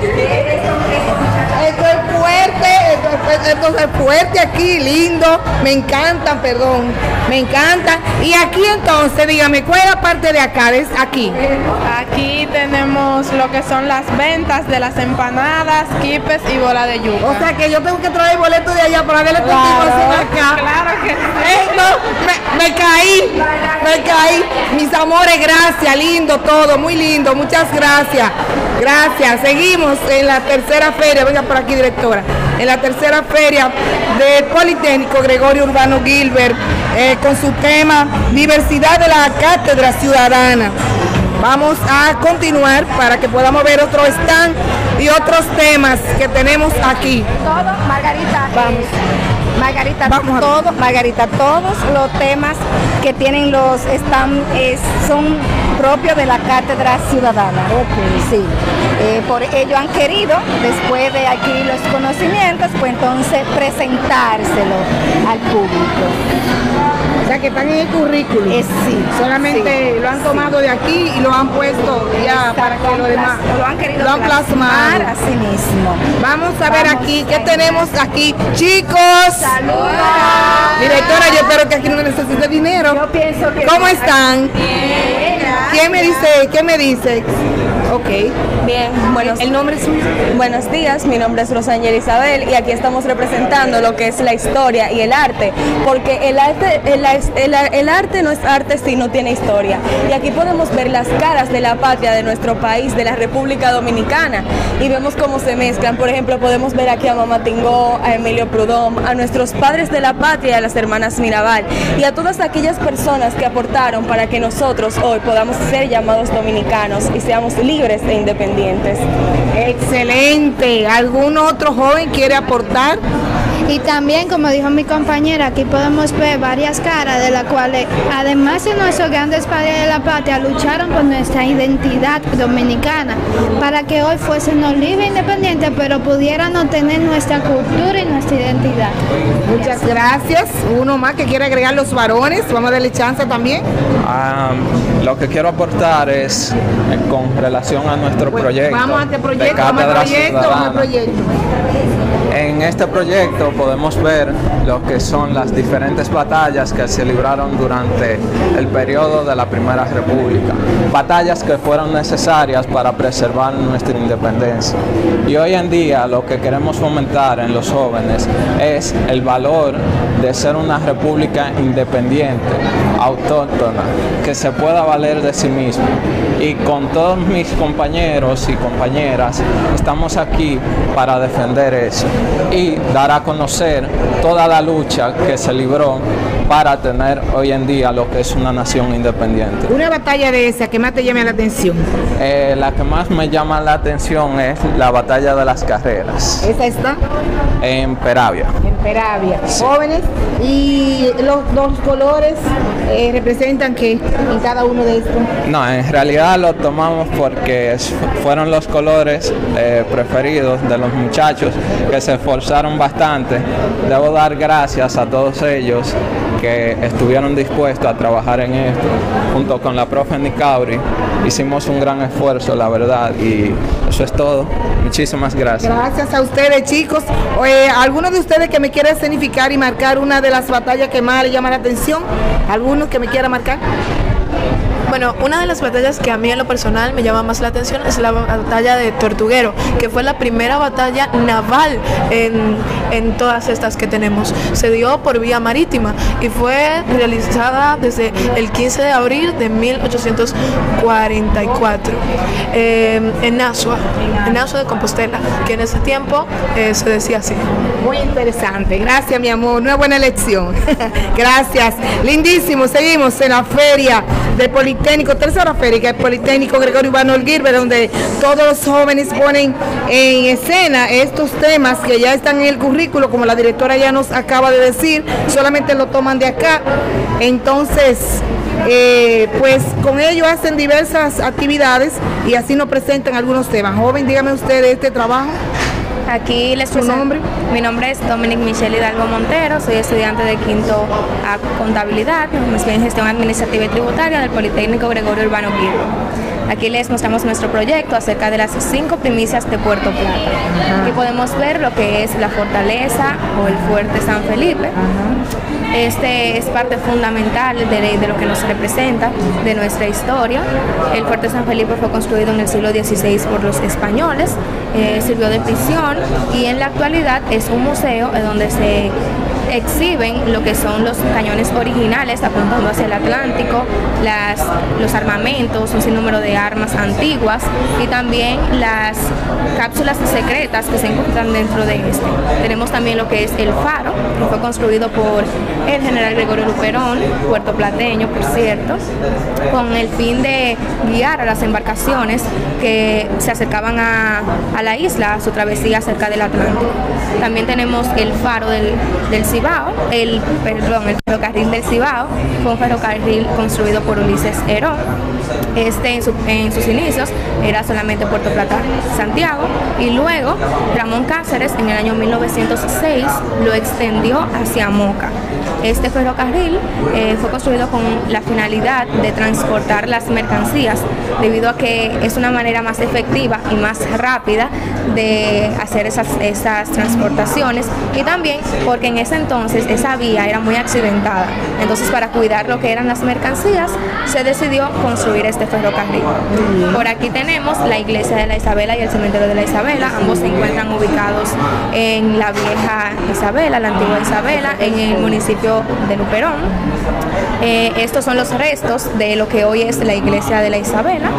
Esto es fuerte, esto, es- esto es fuerte aquí, lindo. Me encantan, perdón. Me encantan. Y aquí entonces, dígame, ¿cuál es la parte de acá? Es aquí. Aquí tenemos lo que son las ventas de las empanadas, quipes y bola de yuca. O sea que yo tengo que traer boleto de allá para verle Claro, continuación acá. claro que sí. Eh, no, me, me caí, me caí. Mis amores, gracias, lindo todo, muy lindo, muchas gracias. Gracias. Seguimos en la tercera feria, venga por aquí directora, en la tercera feria del Politécnico Gregorio Urbano Gilbert, eh, con su tema Diversidad de la Cátedra Ciudadana. Vamos a continuar para que podamos ver otro stand y otros temas que tenemos aquí. Todo, Margarita. Vamos. Margarita, Vamos todo, Margarita, todos los temas que tienen los están es- son propios de la cátedra ciudadana. Sí. Eh, por ello han querido, después de adquirir los conocimientos, pues entonces presentárselo al público. O sea que están en el currículum. Eh, sí. Solamente sí, lo han sí. tomado de aquí y lo han puesto ya para que lo demás Lo han querido lo han plasmar plasmado. así mismo. Vamos a ver aquí, a ¿qué tenemos aquí? Chicos. Saludos. Directora, yo espero que aquí no necesite dinero. Yo pienso que ¿Cómo están? ¿Quién me dice? ¿Qué me dice? Ok. Bien, buenos, ¿El nombre es buenos días, mi nombre es Rosángel Isabel y aquí estamos representando lo que es la historia y el arte, porque el arte, el, el- arte no es arte si no tiene historia. Y aquí podemos ver las caras de la patria de nuestro país, de la República Dominicana, y vemos cómo se mezclan. Por ejemplo, podemos ver aquí a Mamá Tingó, a Emilio Prudhomme, a nuestros padres de la patria a las hermanas Mirabal, y a todas aquellas personas que aportaron para que nosotros hoy podamos ser llamados dominicanos y seamos libres e independientes. Excelente. ¿Algún otro joven quiere aportar? Y también, como dijo mi compañera, aquí podemos ver varias caras de las cuales, además de nuestros grandes padres de la patria, lucharon por nuestra identidad dominicana para que hoy fuésemos libres e independientes, pero pudiéramos tener nuestra cultura y nuestra identidad. Muchas gracias. Uno más que quiere agregar los varones. Vamos a darle chance también. Ah, lo que quiero aportar es eh, con relación a nuestro proyecto Vamos a este de proyecto, vamos al Cátedra proyecto, vamos al Ciudadana. proyecto. En este proyecto podemos ver lo que son las diferentes batallas que se libraron durante el periodo de la Primera República, batallas que fueron necesarias para preservar nuestra independencia. Y hoy en día lo que queremos fomentar en los jóvenes es el valor de ser una república independiente, autóctona, que se pueda valer de sí misma. Y con todos mis compañeros y compañeras estamos aquí para defender eso. Y dar a conocer toda la lucha que se libró para tener hoy en día lo que es una nación independiente. Una batalla de esa que más te llame la atención. Eh, la que más me llama la atención es la batalla de las carreras ¿Esa está? en Peravia. Jóvenes y los dos colores eh, representan que en cada uno de estos. No, en realidad lo tomamos porque fueron los colores eh, preferidos de los muchachos que se esforzaron bastante. Debo dar gracias a todos ellos que estuvieron dispuestos a trabajar en esto. Junto con la profe Nicauri hicimos un gran esfuerzo, la verdad, y eso es todo. Muchísimas gracias. Gracias a ustedes, chicos. Eh, ¿Alguno de ustedes que me quiera escenificar y marcar una de las batallas que más le llama la atención? ¿Alguno que me quiera marcar? Bueno, una de las batallas que a mí en lo personal me llama más la atención es la batalla de Tortuguero, que fue la primera batalla naval en, en todas estas que tenemos. Se dio por vía marítima y fue realizada desde el 15 de abril de 1844 eh, en Asua, en Asua de Compostela, que en ese tiempo eh, se decía así. Muy interesante. Gracias, mi amor. Una buena elección. Gracias. Lindísimo. Seguimos en la feria del Politécnico, tercera feria, que es Politécnico Gregorio Ivano Olguirbe, donde todos los jóvenes ponen en escena estos temas que ya están en el currículo, como la directora ya nos acaba de decir, solamente lo toman de acá. Entonces, eh, pues con ello hacen diversas actividades y así nos presentan algunos temas. Joven, dígame usted de este trabajo. Aquí les presento. nombre? Mi nombre es Dominic Michelle Hidalgo Montero, soy estudiante de quinto a contabilidad, en gestión administrativa y tributaria del Politécnico Gregorio Urbano Guirro. Aquí les mostramos nuestro proyecto acerca de las cinco primicias de Puerto Plata. Aquí podemos ver lo que es la fortaleza o el fuerte San Felipe. Este es parte fundamental de, de lo que nos representa, de nuestra historia. El fuerte San Felipe fue construido en el siglo XVI por los españoles, eh, sirvió de prisión y en la actualidad es un museo donde se exhiben lo que son los cañones originales apuntando hacia el Atlántico, las, los armamentos, un sinnúmero de armas antiguas y también las cápsulas secretas que se encuentran dentro de este. Tenemos también lo que es el faro, que fue construido por el general Gregorio Luperón, puertoplateño por cierto, con el fin de guiar a las embarcaciones que se acercaban a, a la isla, a su travesía cerca del Atlántico. También tenemos el faro del, del El, perdón, el ferrocarril del Cibao, fue un ferrocarril construido por Ulises Herón. Este en sus inicios era solamente Puerto Plata, Santiago, y luego Ramón Cáceres en el año 1906 lo extendió hacia Moca. Este ferrocarril eh, fue construido con la finalidad de transportar las mercancías debido a que es una manera más efectiva y más rápida de hacer esas, esas transportaciones y también porque en ese entonces esa vía era muy accidentada. Entonces para cuidar lo que eran las mercancías se decidió construir este ferrocarril. Por aquí tenemos la iglesia de la Isabela y el cementerio de la Isabela. Ambos se encuentran ubicados en la vieja Isabela, la antigua Isabela, en el municipio de Luperón. Eh, estos son los restos de lo que hoy es la iglesia de la Isabela,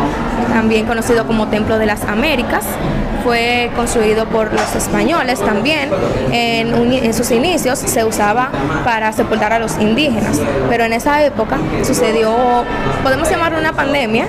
también conocido como Templo de las Américas. Fue construido por los españoles también. En, sus inicios se usaba para sepultar a los indígenas, pero en esa época sucedió, podemos llamarlo una pandemia,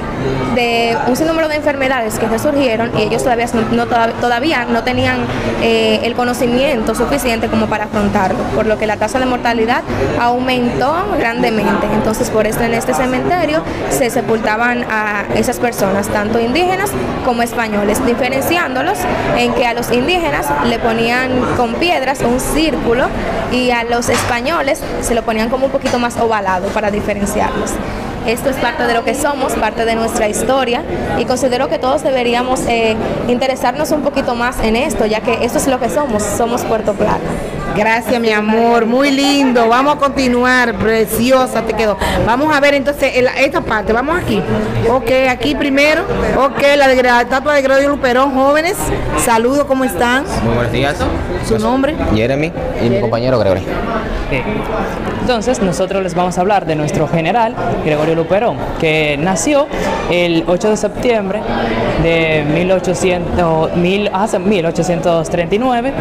de un sinnúmero de enfermedades que resurgieron y ellos todavía no, no- todav- todavía no tenían eh, el conocimiento suficiente como para afrontarlo, por lo que la tasa de mortalidad aumentó grandemente. Entonces, por eso en este cementerio se sepultaban a esas personas, tanto indígenas como españoles, diferenciándolos en que a los indígenas le ponían con piedras un círculo y a los españoles se lo ponían como un poquito más ovalado para diferenciarlos. Esto es parte de lo que somos, parte de nuestra historia y considero que todos deberíamos eh, interesarnos un poquito más en esto, ya que esto es lo que somos, somos Puerto Plata. Gracias, mi amor, muy lindo. Vamos a continuar, preciosa te quedó. Vamos a ver entonces el- esta parte, vamos aquí. Ok, aquí primero. Ok, la, de, la estatua de Gregorio Luperón, jóvenes. Saludos, ¿cómo están? Muy buenos días. ¿Su nombre? Jeremy y mi compañero Gregory. Entonces, nosotros les vamos a hablar de nuestro general Gregorio Luperón, que nació el 8 de septiembre de 1800, mil- hace 1839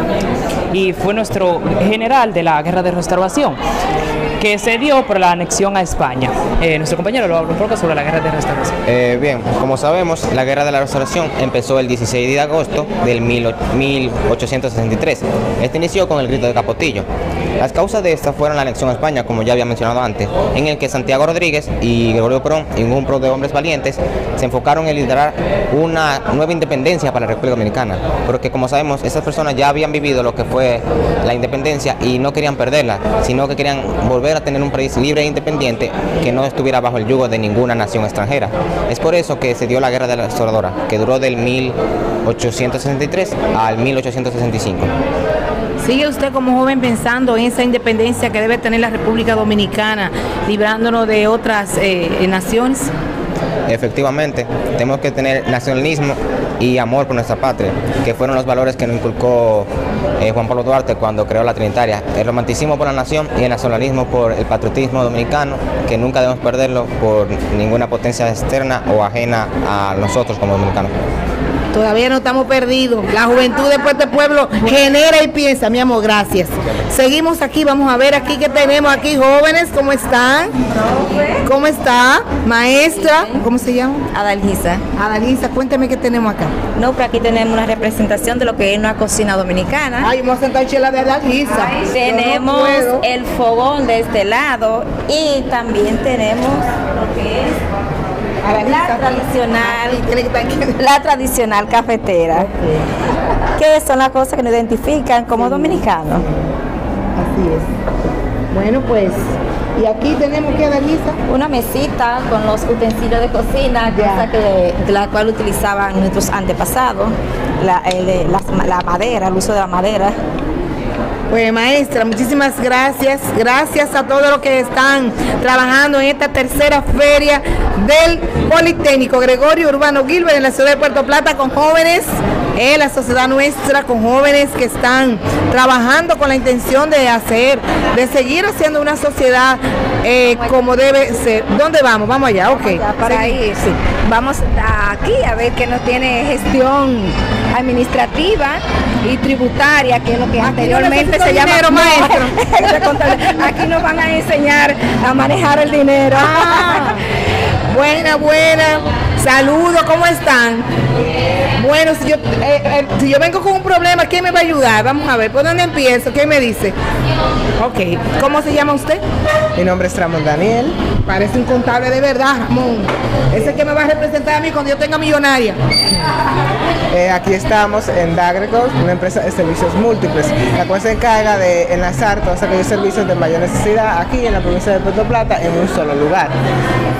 y fue nuestro general de la Guerra de Restauración que se dio por la anexión a España. Eh, nuestro compañero lo habla un poco sobre la Guerra de Restauración. Eh, bien, como sabemos, la Guerra de la Restauración empezó el 16 de agosto del mil o- 1863. Este inició con el grito de Capotillo. Las causas de esta fueron la anexión a España, como ya había mencionado antes, en el que Santiago Rodríguez y Gregorio Perón y un grupo de hombres valientes se enfocaron en liderar una nueva independencia para la República Dominicana, porque como sabemos, esas personas ya habían vivido lo que fue la independencia y no querían perderla, sino que querían volver a tener un país libre e independiente que no estuviera bajo el yugo de ninguna nación extranjera. Es por eso que se dio la Guerra de la Restauradora, que duró del 1863 al 1865. ¿Sigue usted como joven pensando en esa independencia que debe tener la República Dominicana, librándonos de otras eh, naciones? Efectivamente, tenemos que tener nacionalismo y amor por nuestra patria, que fueron los valores que nos inculcó eh, Juan Pablo Duarte cuando creó la Trinitaria. El romanticismo por la nación y el nacionalismo por el patriotismo dominicano, que nunca debemos perderlo por ninguna potencia externa o ajena a nosotros como dominicanos. Todavía no estamos perdidos. La juventud después de este pueblo genera y piensa, mi amor, gracias. Seguimos aquí, vamos a ver aquí que tenemos aquí jóvenes, ¿cómo están? ¿Cómo está? Maestra, ¿cómo se llama? Adalgisa. Adalgisa, cuénteme qué tenemos acá. No, pero aquí tenemos una representación de lo que es una cocina dominicana. Ay, vamos a sentar chela de Adalgisa. Tenemos el fogón de este lado y también tenemos lo que es la tradicional, la tradicional cafetera, que son las cosas que nos identifican como dominicanos. Así es. Bueno, pues, y aquí tenemos que Adalgisa. Una mesita con los utensilios de cocina, cosa que, la cual utilizaban nuestros antepasados, el la madera, el uso de la madera. Pues maestra, muchísimas gracias. Gracias a todos los que están trabajando en esta tercera feria del Politécnico Gregorio Urbano Gilbert en la ciudad de Puerto Plata con jóvenes, en la sociedad nuestra, con jóvenes que están trabajando con la intención de hacer, de seguir haciendo una sociedad eh, como debe ser. ¿Dónde vamos? Vamos allá, ok. Para ahí, sí. Vamos aquí a ver qué nos tiene gestión administrativa y tributaria, que es lo que anteriormente se llama dinero, maestro. Aquí nos van a enseñar a manejar el dinero. Ah. Buena, buena. Saludos, ¿cómo están? Bueno, si yo, eh, eh, si yo vengo con un problema, ¿quién me va a ayudar? Vamos a ver, ¿por dónde empiezo? ¿Qué me dice? Ok, ¿cómo se llama usted? Mi nombre es Ramón Daniel. Parece un contable de verdad, Ramón. Ese que me va a representar a mí cuando yo tenga millonaria. Eh, aquí estamos en Dagrecos, una empresa de servicios múltiples, la cual se encarga de enlazar todos aquellos servicios de mayor necesidad aquí en la provincia de Puerto Plata en un solo lugar.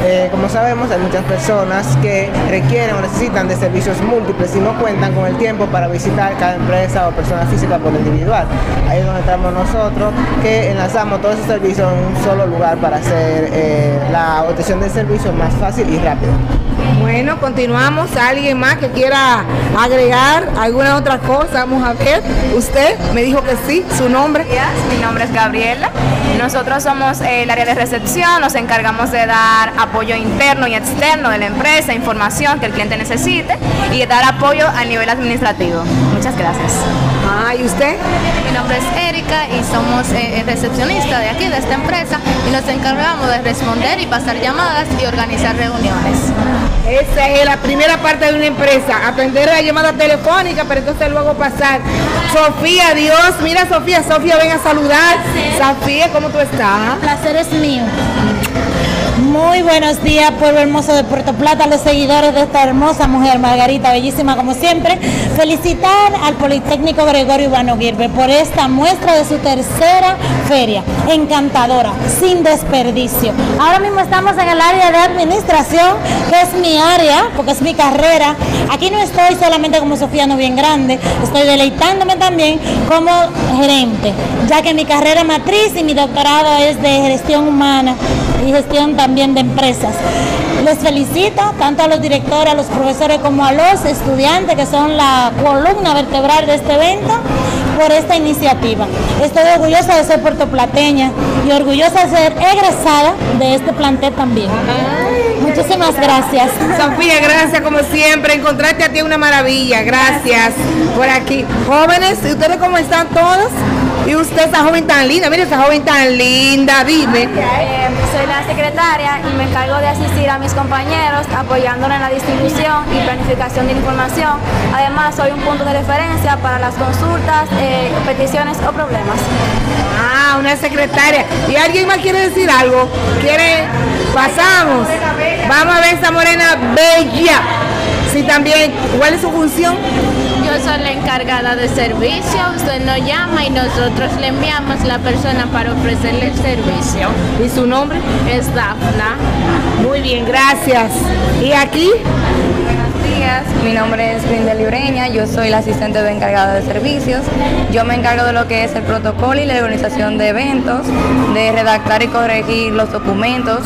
Eh, como sabemos, hay muchas personas que requieren o necesitan de servicios múltiples y no cuentan con el tiempo para visitar cada empresa o persona física por individual. Ahí es donde estamos nosotros, que enlazamos todos esos servicios en un solo lugar para hacer eh, la obtención del servicio más fácil y rápido. Bueno, continuamos. ¿Alguien más que quiera agregar alguna otra cosa? Vamos a ver. Usted me dijo que sí, su nombre. Mi nombre es Gabriela. Nosotros somos el área de recepción, nos encargamos de dar apoyo interno y externo de la empresa, información que el cliente necesite y de dar apoyo a nivel administrativo. Muchas gracias. Ah, ¿y usted? Mi nombre es Erika y somos eh, recepcionista de aquí, de esta empresa, y nos encargamos de responder y pasar llamadas y organizar reuniones. Esa es la primera parte de una empresa, atender la llamada telefónica, pero entonces luego pasar. Sofía, Dios, mira Sofía, Sofía, ven a saludar. Sofía, ¿cómo tú estás? El placer es mío. Muy buenos días, pueblo hermoso de Puerto Plata, los seguidores de esta hermosa mujer, Margarita, bellísima como siempre. Felicitar al Politécnico Gregorio Urbano Gilbert por esta muestra de su tercera feria, encantadora, sin desperdicio. Ahora mismo estamos en el área de administración, que es mi área, porque es mi carrera. Aquí no estoy solamente como Sofía no bien grande, estoy deleitándome también como gerente, ya que mi carrera matriz y mi doctorado es de gestión humana y gestión también de empresas. Les felicito tanto a los directores, a los profesores como a los estudiantes que son la columna vertebral de este evento por esta iniciativa. Estoy orgullosa de ser puertoplateña y orgullosa de ser egresada de este plantel también. Muchísimas gracias. Sofía, gracias como siempre. Encontrarte a ti una maravilla. Gracias por aquí. Jóvenes, ¿y ustedes cómo están todos? Y usted, esa joven tan linda, mire esa joven tan linda, dime. Soy la secretaria y me encargo de asistir a mis compañeros apoyándolos en la distribución y planificación de información. Además, soy un punto de referencia para las consultas, eh, peticiones o problemas. Ah, una secretaria. ¿Y alguien más quiere decir algo? ¿Quiere? Pasamos. Vamos a ver esa morena bella. Sí, también. ¿Cuál es su función? Soy la encargada de servicio, usted nos llama y nosotros le enviamos la persona para ofrecerle el servicio. ¿Y su nombre? Es Dafna. Muy bien, gracias. ¿Y aquí? Días, mi nombre es Brindel Ureña, yo soy la asistente de encargada de servicios. Yo me encargo de lo que es el protocolo y la organización de eventos, de redactar y corregir los documentos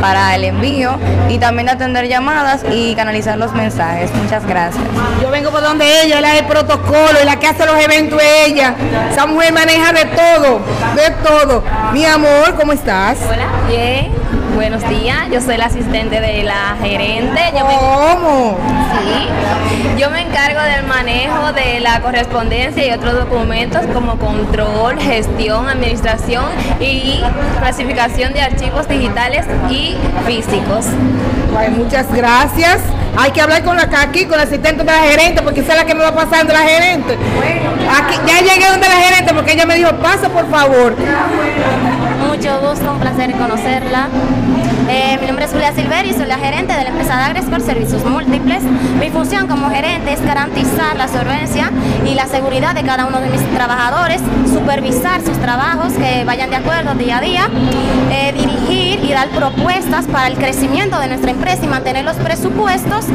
para el envío y también de atender llamadas y canalizar los mensajes. Muchas gracias. Yo vengo por donde ella, la del protocolo, y la que hace los eventos es ella. Esa mujer maneja de todo, de todo. Mi amor, ¿cómo estás? Hola. Bien. Buenos días, yo soy la asistente de la gerente. Yo me- ¿Cómo? Sí. Yo me encargo del manejo de la correspondencia y otros documentos como control, gestión, administración y clasificación de archivos digitales y físicos. Ay, muchas gracias. Hay que hablar con la aquí, con la asistente de la gerente, porque esa es la que me va pasando la gerente. Aquí, ya llegué donde la gerente porque ella me dijo, pasa por favor. Mucho gusto, un placer conocerla. Eh, mi nombre es Julia Silveri, soy la gerente de la empresa Dagres por Servicios Múltiples. Mi función como gerente es garantizar la solvencia y la seguridad de cada uno de mis trabajadores, supervisar sus trabajos que vayan de acuerdo día a día, eh, dar propuestas para el crecimiento de nuestra empresa y mantener los presupuestos,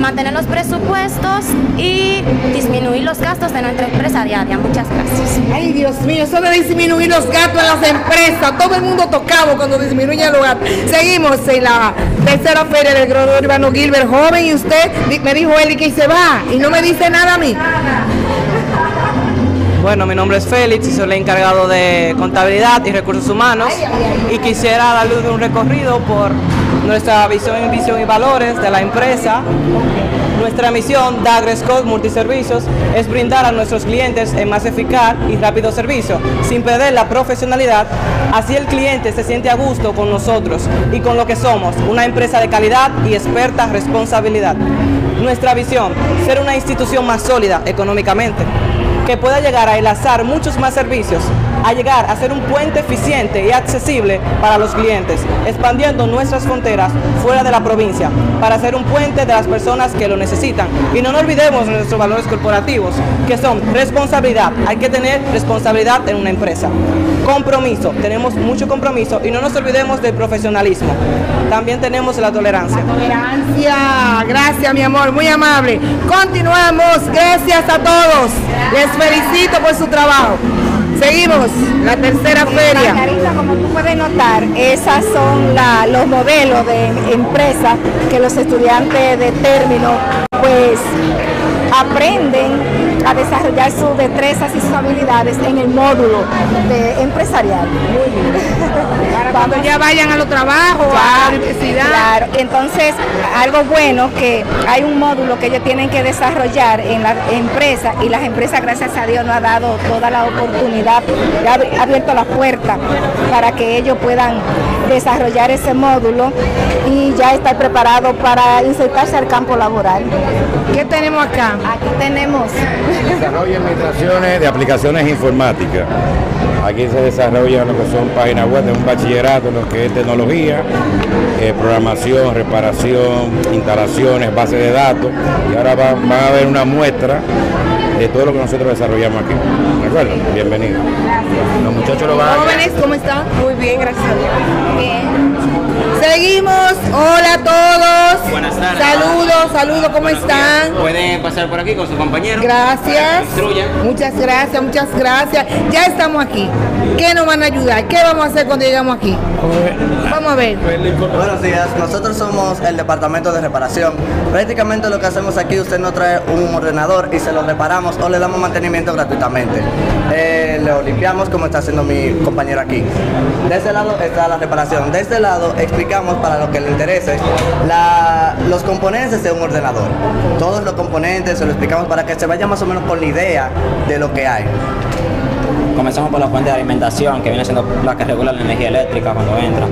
mantener los presupuestos y disminuir los gastos de nuestra empresa diaria. Muchas gracias. Ay, Dios mío, eso de disminuir los gastos en las empresas, todo el mundo tocado cuando disminuyen los gastos. Seguimos en la tercera feria del Gregorio Urbano Gilbert, joven, y usted me dijo él que se va y no me dice nada a mí. Bueno, mi nombre es Félix y soy el encargado de contabilidad y recursos humanos y quisiera darle un recorrido por nuestra visión, visión y valores de la empresa. Nuestra misión, Dagres Code Multiservicios, es brindar a nuestros clientes el más eficaz y rápido servicio, sin perder la profesionalidad. Así el cliente se siente a gusto con nosotros y con lo que somos, una empresa de calidad y experta responsabilidad. Nuestra visión, ser una institución más sólida económicamente que pueda llegar a enlazar muchos más servicios, a llegar a ser un puente eficiente y accesible para los clientes, expandiendo nuestras fronteras fuera de la provincia, para ser un puente de las personas que lo necesitan. Y no nos olvidemos de nuestros valores corporativos, que son responsabilidad, hay que tener responsabilidad en una empresa. Compromiso, tenemos mucho compromiso y no nos olvidemos del profesionalismo. También tenemos la tolerancia. Tolerancia, gracias mi amor, muy amable. Continuamos, gracias a todos. Les felicito por su trabajo. Seguimos, la tercera feria. Margarita, como tú puedes notar, esas son la- los modelos de empresas que los estudiantes de término pues aprenden a desarrollar sus destrezas y sus habilidades en el módulo de empresarial. Para cuando ya vayan a los trabajos, a la universidad. Claro, entonces algo bueno que hay un módulo que ellos tienen que desarrollar en la empresa y las empresas gracias a Dios nos ha dado toda la oportunidad, ha abierto la puerta para que ellos puedan desarrollar ese módulo y ya estar preparado para insertarse al campo laboral. ¿Qué tenemos acá? Aquí tenemos Desarrollo y administraciones de aplicaciones informáticas. Aquí se desarrollan lo que son páginas web de un bachillerato, lo que es tecnología, eh, programación, reparación, instalaciones, bases de datos. Y ahora va- van a ver una muestra de todo lo que nosotros desarrollamos aquí. ¿De acuerdo? Bienvenido. Los muchachos lo van a Jóvenes, ¿cómo están? Muy bien, gracias a Dios. Bien. Seguimos, hola a todos. Buenas tardes. Saludos. saludos, ¿cómo están? Pueden pasar por aquí con su compañero. Gracias. Muchas gracias, muchas gracias. Ya estamos aquí. ¿Qué nos van a ayudar? ¿Qué vamos a hacer cuando llegamos aquí? Vamos a ver. Buenos días, nosotros somos el departamento de reparación. Prácticamente lo que hacemos aquí, usted nos trae un ordenador y se lo reparamos o le damos mantenimiento gratuitamente. Eh, lo limpiamos como está haciendo mi compañero aquí. De este lado está la reparación. De este lado explicamos para lo que le interese la- los componentes de un ordenador. Todos los componentes se lo explicamos para que se vaya más o menos con la idea de lo que hay. Comenzamos por la fuente de alimentación, que viene siendo la que regula la energía eléctrica cuando entra.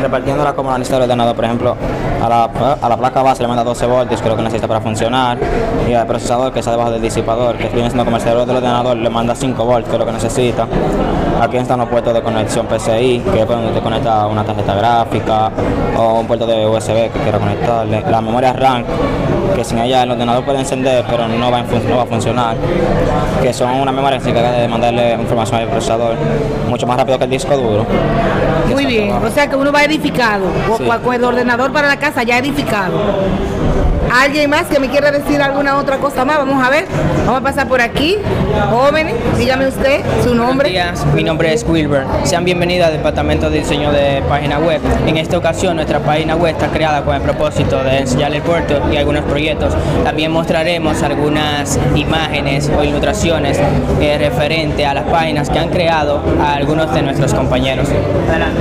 Repartiéndola como la necesita el ordenador, por ejemplo, a la, a la placa base le manda 12 voltios, que es lo que necesita para funcionar, y al procesador, que está debajo del disipador, que viene siendo como el cerebro del ordenador, le manda 5 voltios, que es lo que necesita. Aquí están los puertos de conexión PCI, que es donde te conecta una tarjeta gráfica o un puerto de USB que quiera conectarle. La memoria RAM, que sin ella el ordenador puede encender, pero no va no va a funcionar. Que son una memoria que se encarga de mandarle información al procesador mucho más rápido que el disco duro. Muy bien, o sea que uno va edificado, o- Sí. el ordenador para la casa ya edificado. ¿Alguien más que me quiera decir alguna otra cosa más? Vamos a ver, vamos a pasar por aquí. Jóvenes, dígame usted su nombre. Buenos días, mi nombre es Wilber. Sean bienvenidos al Departamento de Diseño de Página Web. En esta ocasión nuestra página web está creada con el propósito de enseñar el puerto y algunos proyectos. También mostraremos algunas imágenes o ilustraciones eh, referente a las páginas que han creado a algunos de nuestros compañeros. Adelante.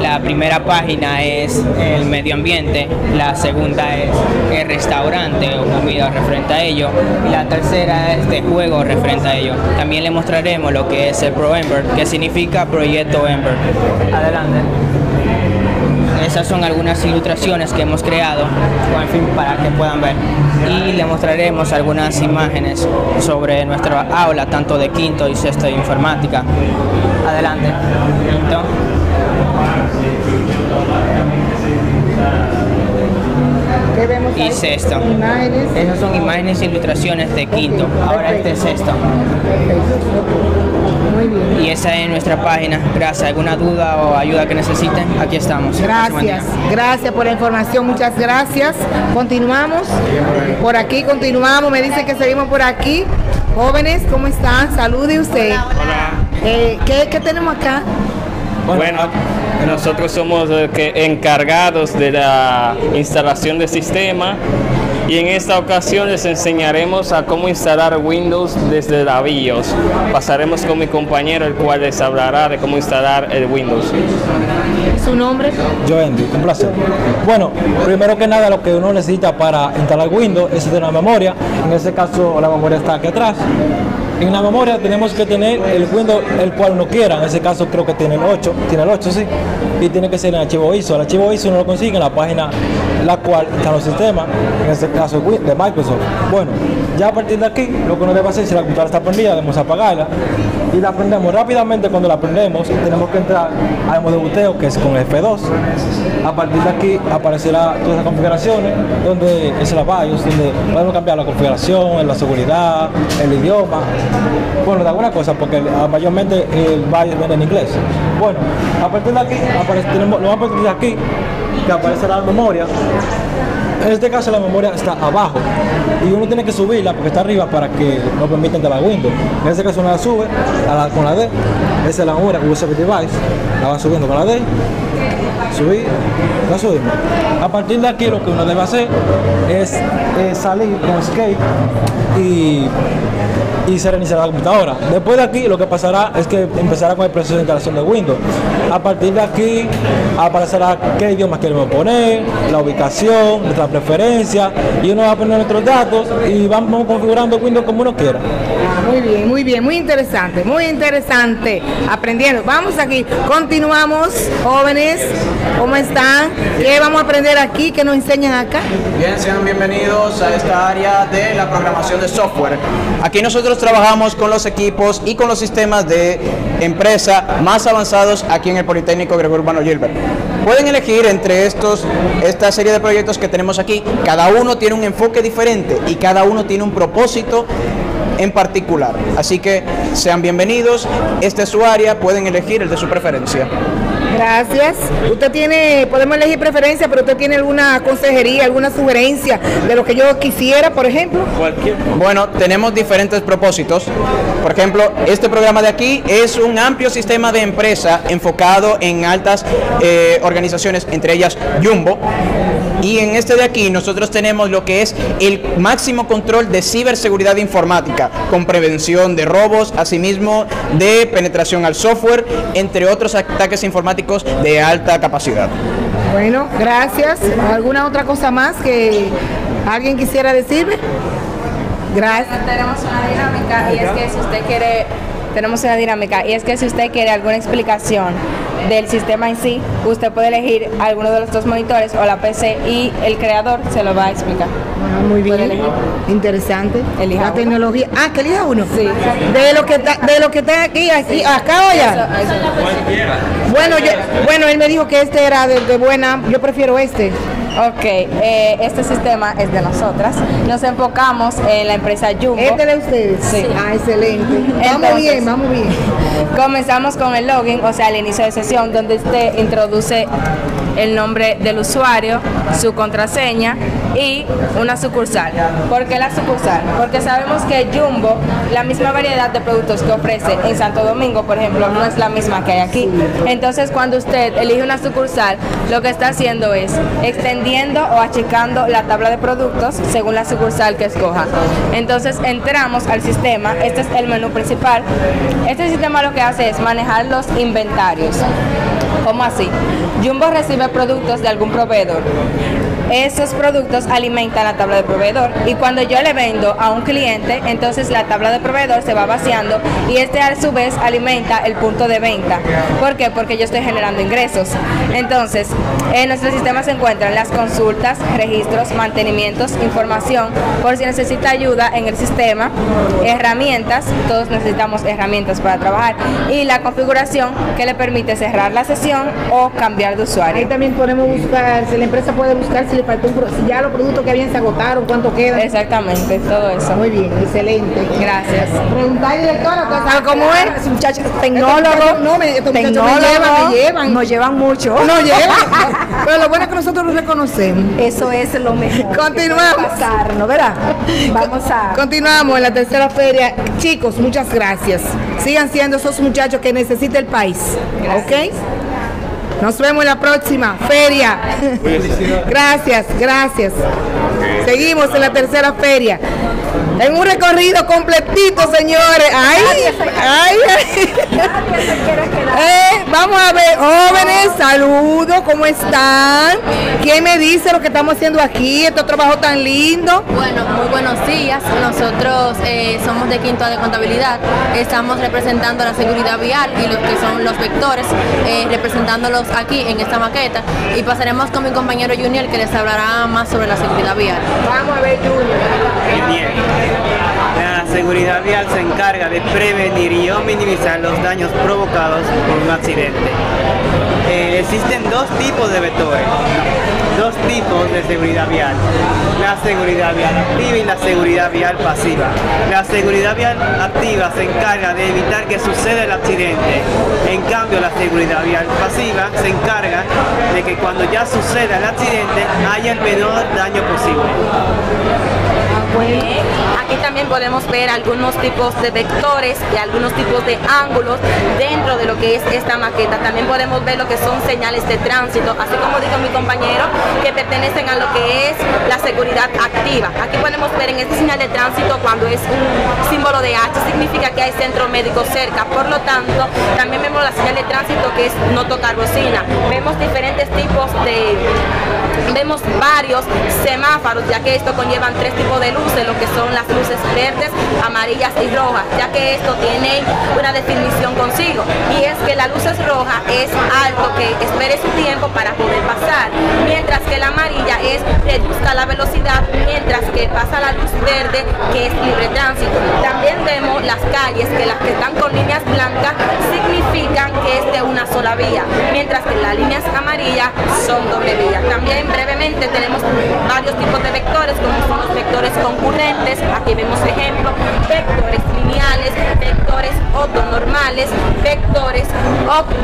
La primera página es el medio ambiente, la segunda es el restaurante o comida referente a ello y la tercera es de juego referente a ello. También le mostraremos lo que es el Pro Ember, que significa Proyecto Ember. Adelante. Esas son algunas ilustraciones que hemos creado, para que puedan ver. Y le mostraremos algunas imágenes sobre nuestra aula, tanto de quinto y sexto de informática. Adelante. Quinto. ¿Qué vemos y sexto. Imágenes. Esas son imágenes e ilustraciones de quinto. Ahora este es sexto. Muy bien. Y esa es nuestra página. Gracias. ¿Alguna duda o ayuda que necesiten? Aquí estamos. Gracias, gracias por la información, muchas gracias. Continuamos. Por aquí continuamos, me dicen que seguimos por aquí. Jóvenes, ¿cómo están? Salude usted. Eh, ¿qué, qué tenemos acá? Bueno, nosotros somos eh, que encargados de la instalación del sistema y en esta ocasión les enseñaremos a cómo instalar Windows desde la BIOS. Pasaremos con mi compañero el cual les hablará de cómo instalar el Windows. ¿Su nombre? Yo Andy, un placer. Bueno, primero que nada lo que uno necesita para instalar Windows es tener una memoria. En este caso la memoria está aquí atrás. En la memoria tenemos que tener el Windows el cual uno quiera. En ese caso creo que tiene el 8, tiene el 8 sí. Y tiene que ser en archivo ISO. El archivo ISO uno lo consigue en la página la cual están los sistemas, en este caso de Microsoft. Bueno, ya a partir de aquí lo que uno debe hacer si la computadora está prendida debemos apagarla y la prendemos rápidamente cuando la prendemos tenemos que entrar al modo de boteo que es con F2 a partir de aquí aparecerá todas las configuraciones donde es la BIOS donde podemos cambiar la configuración la seguridad el idioma bueno de alguna cosa porque ah, mayormente el BIOS viene en inglés bueno a partir de aquí aparece, tenemos, lo vamos a de aquí que aparecerá la memoria en este caso la memoria está abajo y uno tiene que subirla porque está arriba para que no permita entrar a Windows. En este caso uno la sube a la- con la D, esa es la memoria USB device, la va subiendo con la D, subir, la subimos. A partir de aquí lo que uno debe hacer es, eh, salir con escape y y se reiniciará la computadora. Después de aquí lo que pasará es que empezará con el proceso de instalación de Windows. A partir de aquí aparecerá qué idiomas queremos poner, la ubicación, nuestra preferencia y uno va a poner nuestros datos y vamos configurando Windows como uno quiera. Muy bien, muy bien, muy interesante, muy interesante. Aprendiendo. Vamos aquí, continuamos, jóvenes. ¿Cómo están? ¿Qué vamos a aprender aquí? ¿Qué nos enseñan acá? Bien, sean bienvenidos a esta área de la programación de software. Aquí nosotros trabajamos con los equipos y con los sistemas de empresa más avanzados aquí en el Politécnico Gregorio Urbano Gilbert. Pueden elegir entre estos, esta serie de proyectos que tenemos aquí. Cada uno tiene un enfoque diferente y cada uno tiene un propósito en particular. Así que sean bienvenidos. Esta es su área, pueden elegir el de su preferencia. Gracias. Usted tiene, podemos elegir preferencia, pero usted tiene alguna consejería, alguna sugerencia de lo que yo quisiera, por ejemplo. Cualquier. Bueno, tenemos diferentes propósitos. Por ejemplo, este programa de aquí es un amplio sistema de empresa enfocado en altas eh, organizaciones, entre ellas Jumbo. Y en este de aquí nosotros tenemos lo que es el máximo control de ciberseguridad informática, con prevención de robos, asimismo de penetración al software, entre otros ataques informáticos de alta capacidad. Bueno, gracias. ¿Alguna otra cosa más que alguien quisiera decirme? Gracias. Tenemos una dinámica y es que si usted quiere, tenemos una dinámica y es que si usted quiere alguna explicación del sistema en sí, usted puede elegir alguno de los dos monitores o la PC y el creador se lo va a explicar. Ah, muy bien. Interesante. Elija la uno. tecnología. Ah, que elija uno. Sí. De lo que está, de lo que está aquí, aquí acá o allá. Bueno, yo, bueno, él me dijo que este era de, de buena. Yo prefiero este. Ok, eh, este sistema es de nosotras. Nos enfocamos en la empresa Jumbo. Este de ustedes. Sí. Ah, excelente. Vamos bien, vamos bien. Comenzamos con el login, o sea, el inicio de sesión, donde usted introduce el nombre del usuario, su contraseña y una sucursal. ¿Por qué la sucursal? Porque sabemos que Jumbo, la misma variedad de productos que ofrece en Santo Domingo, por ejemplo, no es la misma que hay aquí. Entonces, cuando usted elige una sucursal, lo que está haciendo es extendiendo o achicando la tabla de productos según la sucursal que escoja. Entonces, entramos al sistema, este es el menú principal. Este sistema lo que hace es manejar los inventarios. ¿Cómo así? Jumbo recibe productos de algún proveedor. Esos productos alimentan la tabla de proveedor y cuando yo le vendo a un cliente, entonces la tabla de proveedor se va vaciando y este a su vez alimenta el punto de venta. ¿Por qué? Porque yo estoy generando ingresos. Entonces, en nuestro sistema se encuentran las consultas, registros, mantenimientos, información, por si necesita ayuda en el sistema, herramientas, todos necesitamos herramientas para trabajar, y la configuración que le permite cerrar la sesión o cambiar de usuario. Ahí también podemos buscar, si la empresa puede buscar si le faltó un si ya los productos que habían se agotaron, cuánto quedan. Exactamente, todo eso. Muy bien, excelente. Gracias. Preguntar directora, ¿tú ¿sabes cómo es? Muchachos, Tecnólogo. No, me, estos muchachos me llevan, me llevan. Nos llevan mucho. No llevan. Pero lo bueno es que nosotros nos reconocemos. Eso es lo mejor. Continuamos. ¿verdad? Vamos a. Continuamos en la tercera feria. Chicos, muchas gracias. Sigan siendo esos muchachos que necesita el país. ¿Ok? Nos vemos en la próxima feria. Gracias, gracias. Seguimos en la tercera feria. En un recorrido completito, señores. Ay, ay, ay. Eh, vamos a ver, jóvenes, saludos, ¿cómo están? ¿Quién me dice lo que estamos haciendo aquí? Este trabajo tan lindo. Bueno, muy buenos días. Nosotros eh, somos de Quinto de Contabilidad. Estamos representando la seguridad vial y los que son los vectores, eh, representándolos aquí en esta maqueta. Y pasaremos con mi compañero Junior que les hablará más sobre la seguridad vial. Vamos a ver, Junior. Seguridad vial se encarga de prevenir y o minimizar los daños provocados por un accidente. Eh, existen dos tipos de vectores, dos tipos de seguridad vial. La seguridad vial activa y la seguridad vial pasiva. La seguridad vial activa se encarga de evitar que suceda el accidente. En cambio, la seguridad vial pasiva se encarga de que cuando ya suceda el accidente haya el menor daño posible. Aquí también podemos ver algunos tipos de vectores y algunos tipos de ángulos dentro de lo que es esta maqueta. También podemos ver lo que son señales de tránsito, así como dijo mi compañero, que pertenecen a lo que es la seguridad activa. Aquí podemos ver en este señal de tránsito cuando es un símbolo de H, significa que hay centro médico cerca. Por lo tanto, también vemos la señal de tránsito que es no tocar bocina. Vemos diferentes tipos de vemos varios semáforos, ya que esto conllevan tres tipos de luces, lo que son las luces verdes, amarillas y rojas, ya que esto tiene una definición consigo. Y es que la luz es roja es algo que espere su tiempo para poder pasar, mientras que la amarilla es reduzca la velocidad, mientras que pasa la luz verde, que es libre tránsito. También vemos las calles, que las que están con líneas blancas significan que es de una sola vía, mientras que las líneas amarillas son doble vía. También brevemente tenemos varios tipos de vectores, como son los vectores concurrentes, aquí vemos ejemplos, vectores lineales, vectores ortonormales, vectores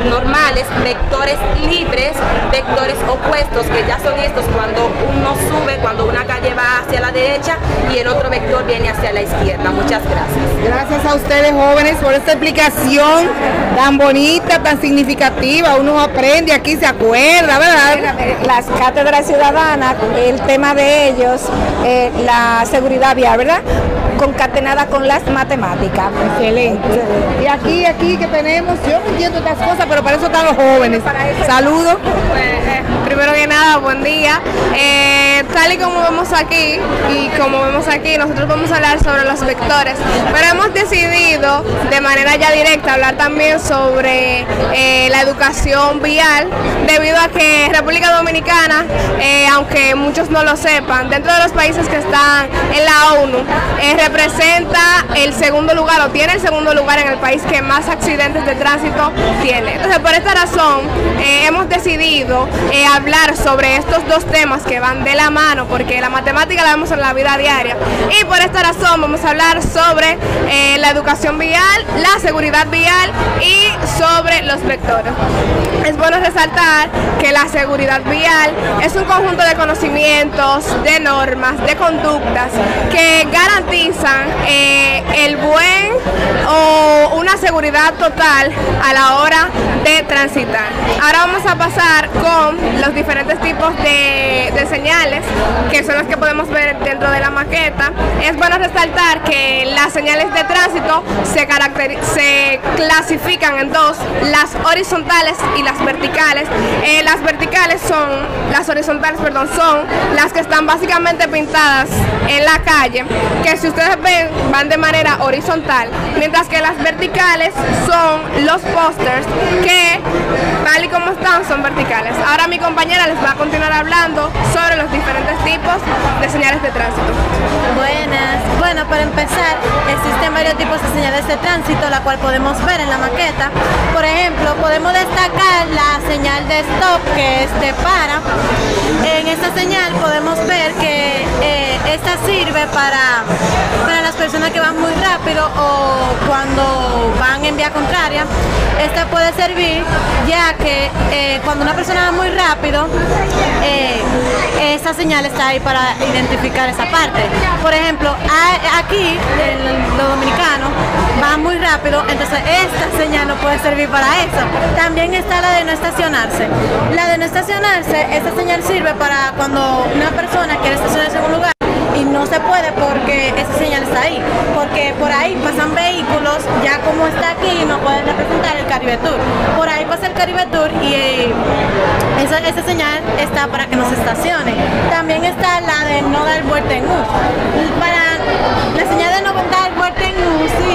normales, vectores libres, vectores opuestos, que ya son estos cuando uno sube, cuando una calle va hacia la derecha y el otro vector viene hacia la izquierda. Muchas gracias. Gracias a ustedes jóvenes por esta explicación tan bonita, tan significativa. Uno aprende aquí, se acuerda, ¿verdad? Las cátedras ciudadanas, el tema de ellos, eh, la seguridad vial, ¿verdad? Concatenada con las matemáticas. Excelente. Y aquí, aquí que tenemos, yo no entiendo estas cosas, pero para eso están los jóvenes. Saludos. Pues, eh, primero que nada, buen día. Eh, tal y como vemos aquí, y como vemos aquí, nosotros vamos a hablar sobre los vectores, pero hemos decidido de manera ya directa hablar también sobre eh, la educación vial, debido a que República Dominicana, eh, aunque muchos no lo sepan, dentro de los países que están en la ONU, eh, representa el segundo lugar o tiene el segundo lugar en el país que más accidentes de tránsito tiene. Entonces, por esta razón, eh, hemos decidido eh, hablar sobre estos dos temas que van de la mano, porque la matemática la vemos en la vida diaria. Y por esta razón vamos a hablar sobre eh, la educación vial, la seguridad vial y sobre los vectores. Es bueno resaltar que la seguridad vial es un conjunto de conocimientos, de normas, de conductas que garantizan eh, el buen o una seguridad total a la hora de transitar. Ahora vamos a pasar con los diferentes tipos de, de señales que son las que podemos ver dentro de la maqueta. Es bueno resaltar que las señales de tránsito se, se clasifican en dos, las horizontales y las verticales. Eh, las verticales son, las horizontales, perdón, son las que están básicamente pintadas en la calle, que si ustedes ven van de manera horizontal, mientras que las verticales son los pósters que tal y como están son verticales. Ahora mi compañera les va a continuar hablando sobre los diferentes tipos de señales de tránsito. Buenas. Bueno, para empezar, existen varios tipos de señales de tránsito, la cual podemos ver en la maqueta. Por ejemplo, podemos destacar la señal de stop, que es de para. En esta señal podemos ver que eh, esta sirve para, para las personas que van muy rápido o cuando van en vía contraria. Esta puede servir ya que eh, cuando una persona va muy rápido, eh, esa señal está ahí para identificar esa parte. Por ejemplo, aquí en los dominicanos va muy rápido, entonces esta señal no puede servir para eso. También está la de no estacionarse. La de no estacionarse, esta señal sirve para cuando una persona quiere estacionarse en un lugar no se puede porque esa señal está ahí, porque por ahí pasan vehículos, ya como está aquí no pueden representar el Caribe Tour. Por ahí pasa el Caribe Tour y eh, esa, esa señal está para que no se estacione. También está la de no dar vuelta en U. Para la señal de no dar vuelta en U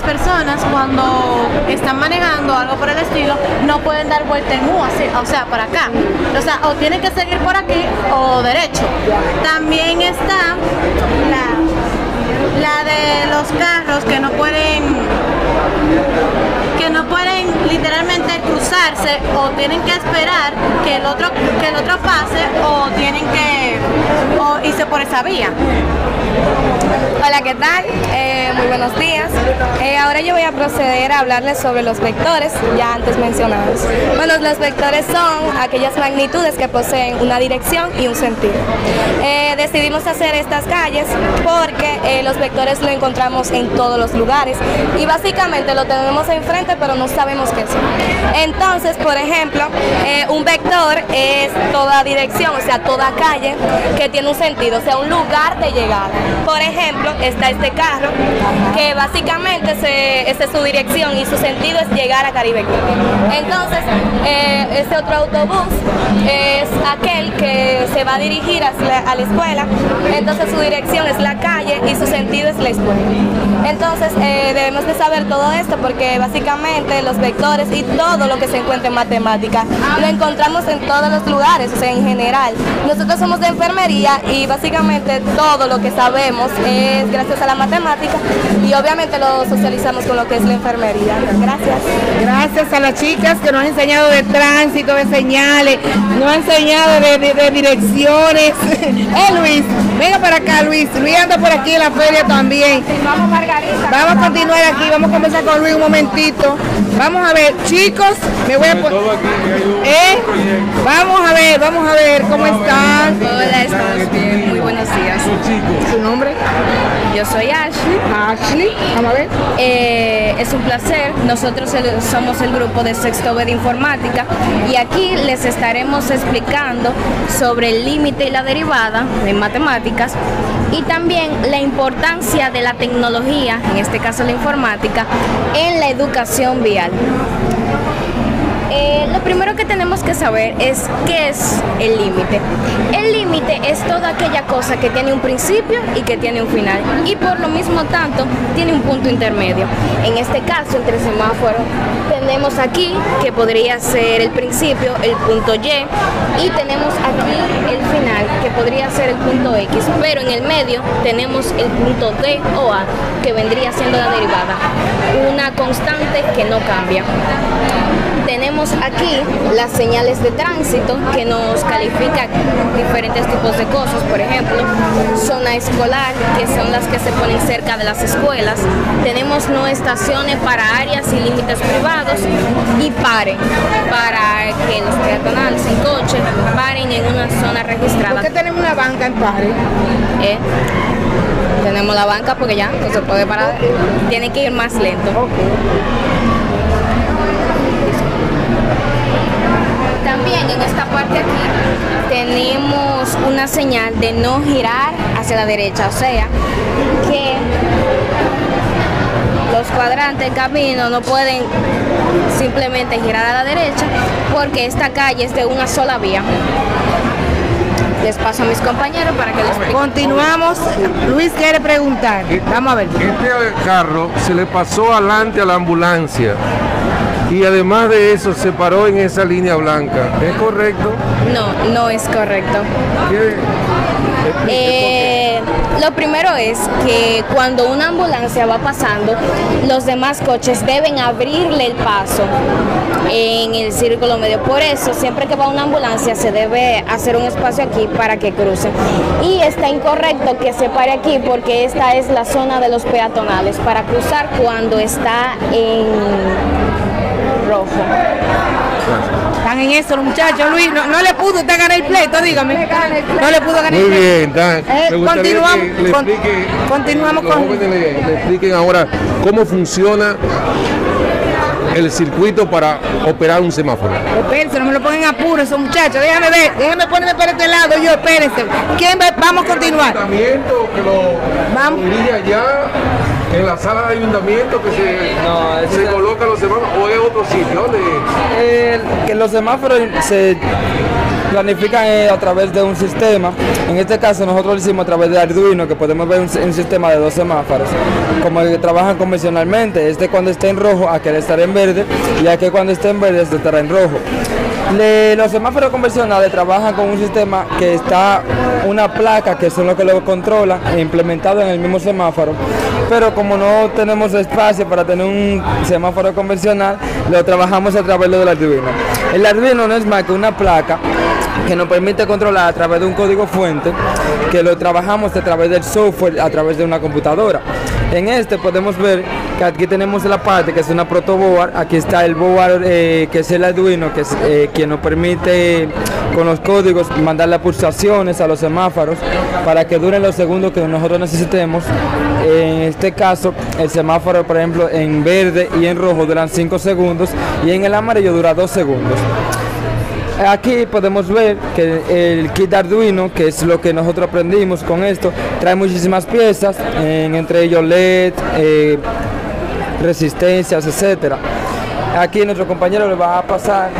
personas cuando están manejando algo por el estilo no pueden dar vuelta en U, así, o sea, para acá. O sea, o tienen que seguir por aquí o derecho. También está la de los carros que no pueden que no pueden literalmente cruzarse o tienen que esperar que el otro que el otro pase o tienen que irse por esa vía. Hola, ¿qué tal? Eh, muy buenos días. Eh, ahora yo voy a proceder a hablarles sobre los vectores, ya antes mencionados. Bueno, los vectores son aquellas magnitudes que poseen una dirección y un sentido. Eh, decidimos hacer estas calles porque los vectores lo encontramos en todos los lugares y básicamente lo tenemos enfrente pero no sabemos qué son. Entonces, por ejemplo, eh, un vector es toda dirección, o sea, toda calle que tiene un sentido, o sea, un lugar de llegada. Por ejemplo, está este carro que básicamente se, esa es su dirección y su sentido es llegar a Caribe. Entonces, eh, este otro autobús es aquel que se va a dirigir hacia- a la escuela, entonces su dirección es la calle y su sentido es la escuela. Entonces, eh, debemos de saber todo esto porque básicamente los vectores y todo lo que se encuentra en matemática. Lo encontramos en todos los lugares, o sea, en general. Nosotros somos de enfermería y básicamente todo lo que sabemos es gracias a la matemática y obviamente lo socializamos con lo que es la enfermería. Gracias. Gracias a las chicas que nos han enseñado de tránsito, de señales, nos han enseñado de, de- de direcciones. eh, Luis, venga para acá, Luis. Luis anda por aquí en la feria también. Vamos, Margarita. Vamos a continuar aquí, vamos a conversar con Luis un momentito. Vamos a ver, chicos, me voy a poner. ¿Eh? Vamos a ver, vamos a ver cómo están. Hola, estamos bien, muy buenos días. ¿Su nombre? Yo soy Ashley. Ashley, vamos a ver. Eh, es un placer. Nosotros el- somos el grupo de Sexto B de Informática y aquí les estaremos explicando sobre el límite y la derivada en matemáticas y también la importancia de la tecnología, en este caso la informática, en la educación vial. Eh, lo primero que tenemos que saber es qué es el límite. El límite es toda aquella cosa que tiene un principio y que tiene un final y por lo mismo tanto tiene un punto intermedio. En este caso, entre semáforos, tenemos aquí que podría ser el principio, el punto Y y tenemos aquí el final que podría ser el punto X, pero en el medio tenemos el punto D o A que vendría siendo la derivada, una constante que no cambia tenemos aquí las señales de tránsito que nos califican diferentes tipos de cosas, por ejemplo, zona escolar, que son las que se ponen cerca de las escuelas, tenemos no estaciones para áreas y límites privados y paren, para que los peatonales en coche paren en una zona registrada. ¿Por qué tenemos una banca en pare? ¿Eh? Tenemos la banca porque ya no se puede parar, tiene que ir más lento. En esta parte aquí tenemos una señal de no girar hacia la derecha, o sea que los cuadrantes del camino no pueden simplemente girar a la derecha porque esta calle es de una sola vía. Les paso a mis compañeros para que les expliquen. Continuamos. Luis quiere preguntar. Vamos a ver. Este carro se le pasó adelante a la ambulancia y además de eso se paró en esa línea blanca. ¿Es correcto? No, no es correcto. Eh, lo primero es que cuando una ambulancia va pasando, los demás coches deben abrirle el paso en el círculo medio. Por eso, siempre que va una ambulancia, se debe hacer un espacio aquí para que cruce. Y está incorrecto que se pare aquí porque esta es la zona de los peatonales para cruzar cuando está en rojo. Están en eso los muchachos, Luis. No, no le pudo usted ganar el pleito, dígame. No le pudo ganar Muy el pleito. bien, Dan. Eh, continuamos que le con- explique, continuamos los con- le, le expliquen ahora cómo funciona el circuito para operar un semáforo. Espérense, no me lo pongan en apuro esos muchachos. Déjame ver, déjame ponerme para este lado yo, espérense. ¿Quién va? Vamos a continuar. ayuntamiento que lo dirige allá en la sala de ayuntamiento que se, se colocan los semáforos o es otro sitio ¿Dónde? El- que los semáforos se planifican eh, a través de un sistema. En este caso nosotros lo hicimos a través de Arduino, que podemos ver un, sistema de dos semáforos, como el que trabajan convencionalmente. Este cuando esté en rojo, aquel estará en verde, y aquel cuando esté en verde, estará en rojo. Los semáforos convencionales trabajan con un sistema que está una placa que son los que lo controlan e implementado en el mismo semáforo. Pero como no tenemos espacio para tener un semáforo convencional, lo trabajamos a través del Arduino. El Arduino no es más que una placa que nos permite controlar a través de un código fuente, que lo trabajamos a través del software, a través de una computadora. En este podemos ver que aquí tenemos la parte que es una protoboard, aquí está el board eh, que es el Arduino, que es eh, quien nos permite con los códigos mandarle pulsaciones a los semáforos para que duren los segundos que nosotros necesitemos. En este caso, el semáforo, por ejemplo, en verde y en rojo duran 5 segundos y en el amarillo dura 2 segundos. Aquí podemos ver que el kit Arduino, que es lo que nosotros aprendimos con esto, trae muchísimas piezas, en- entre ellos LED, eh, resistencias, etcétera. Aquí nuestro compañero le va a pasar,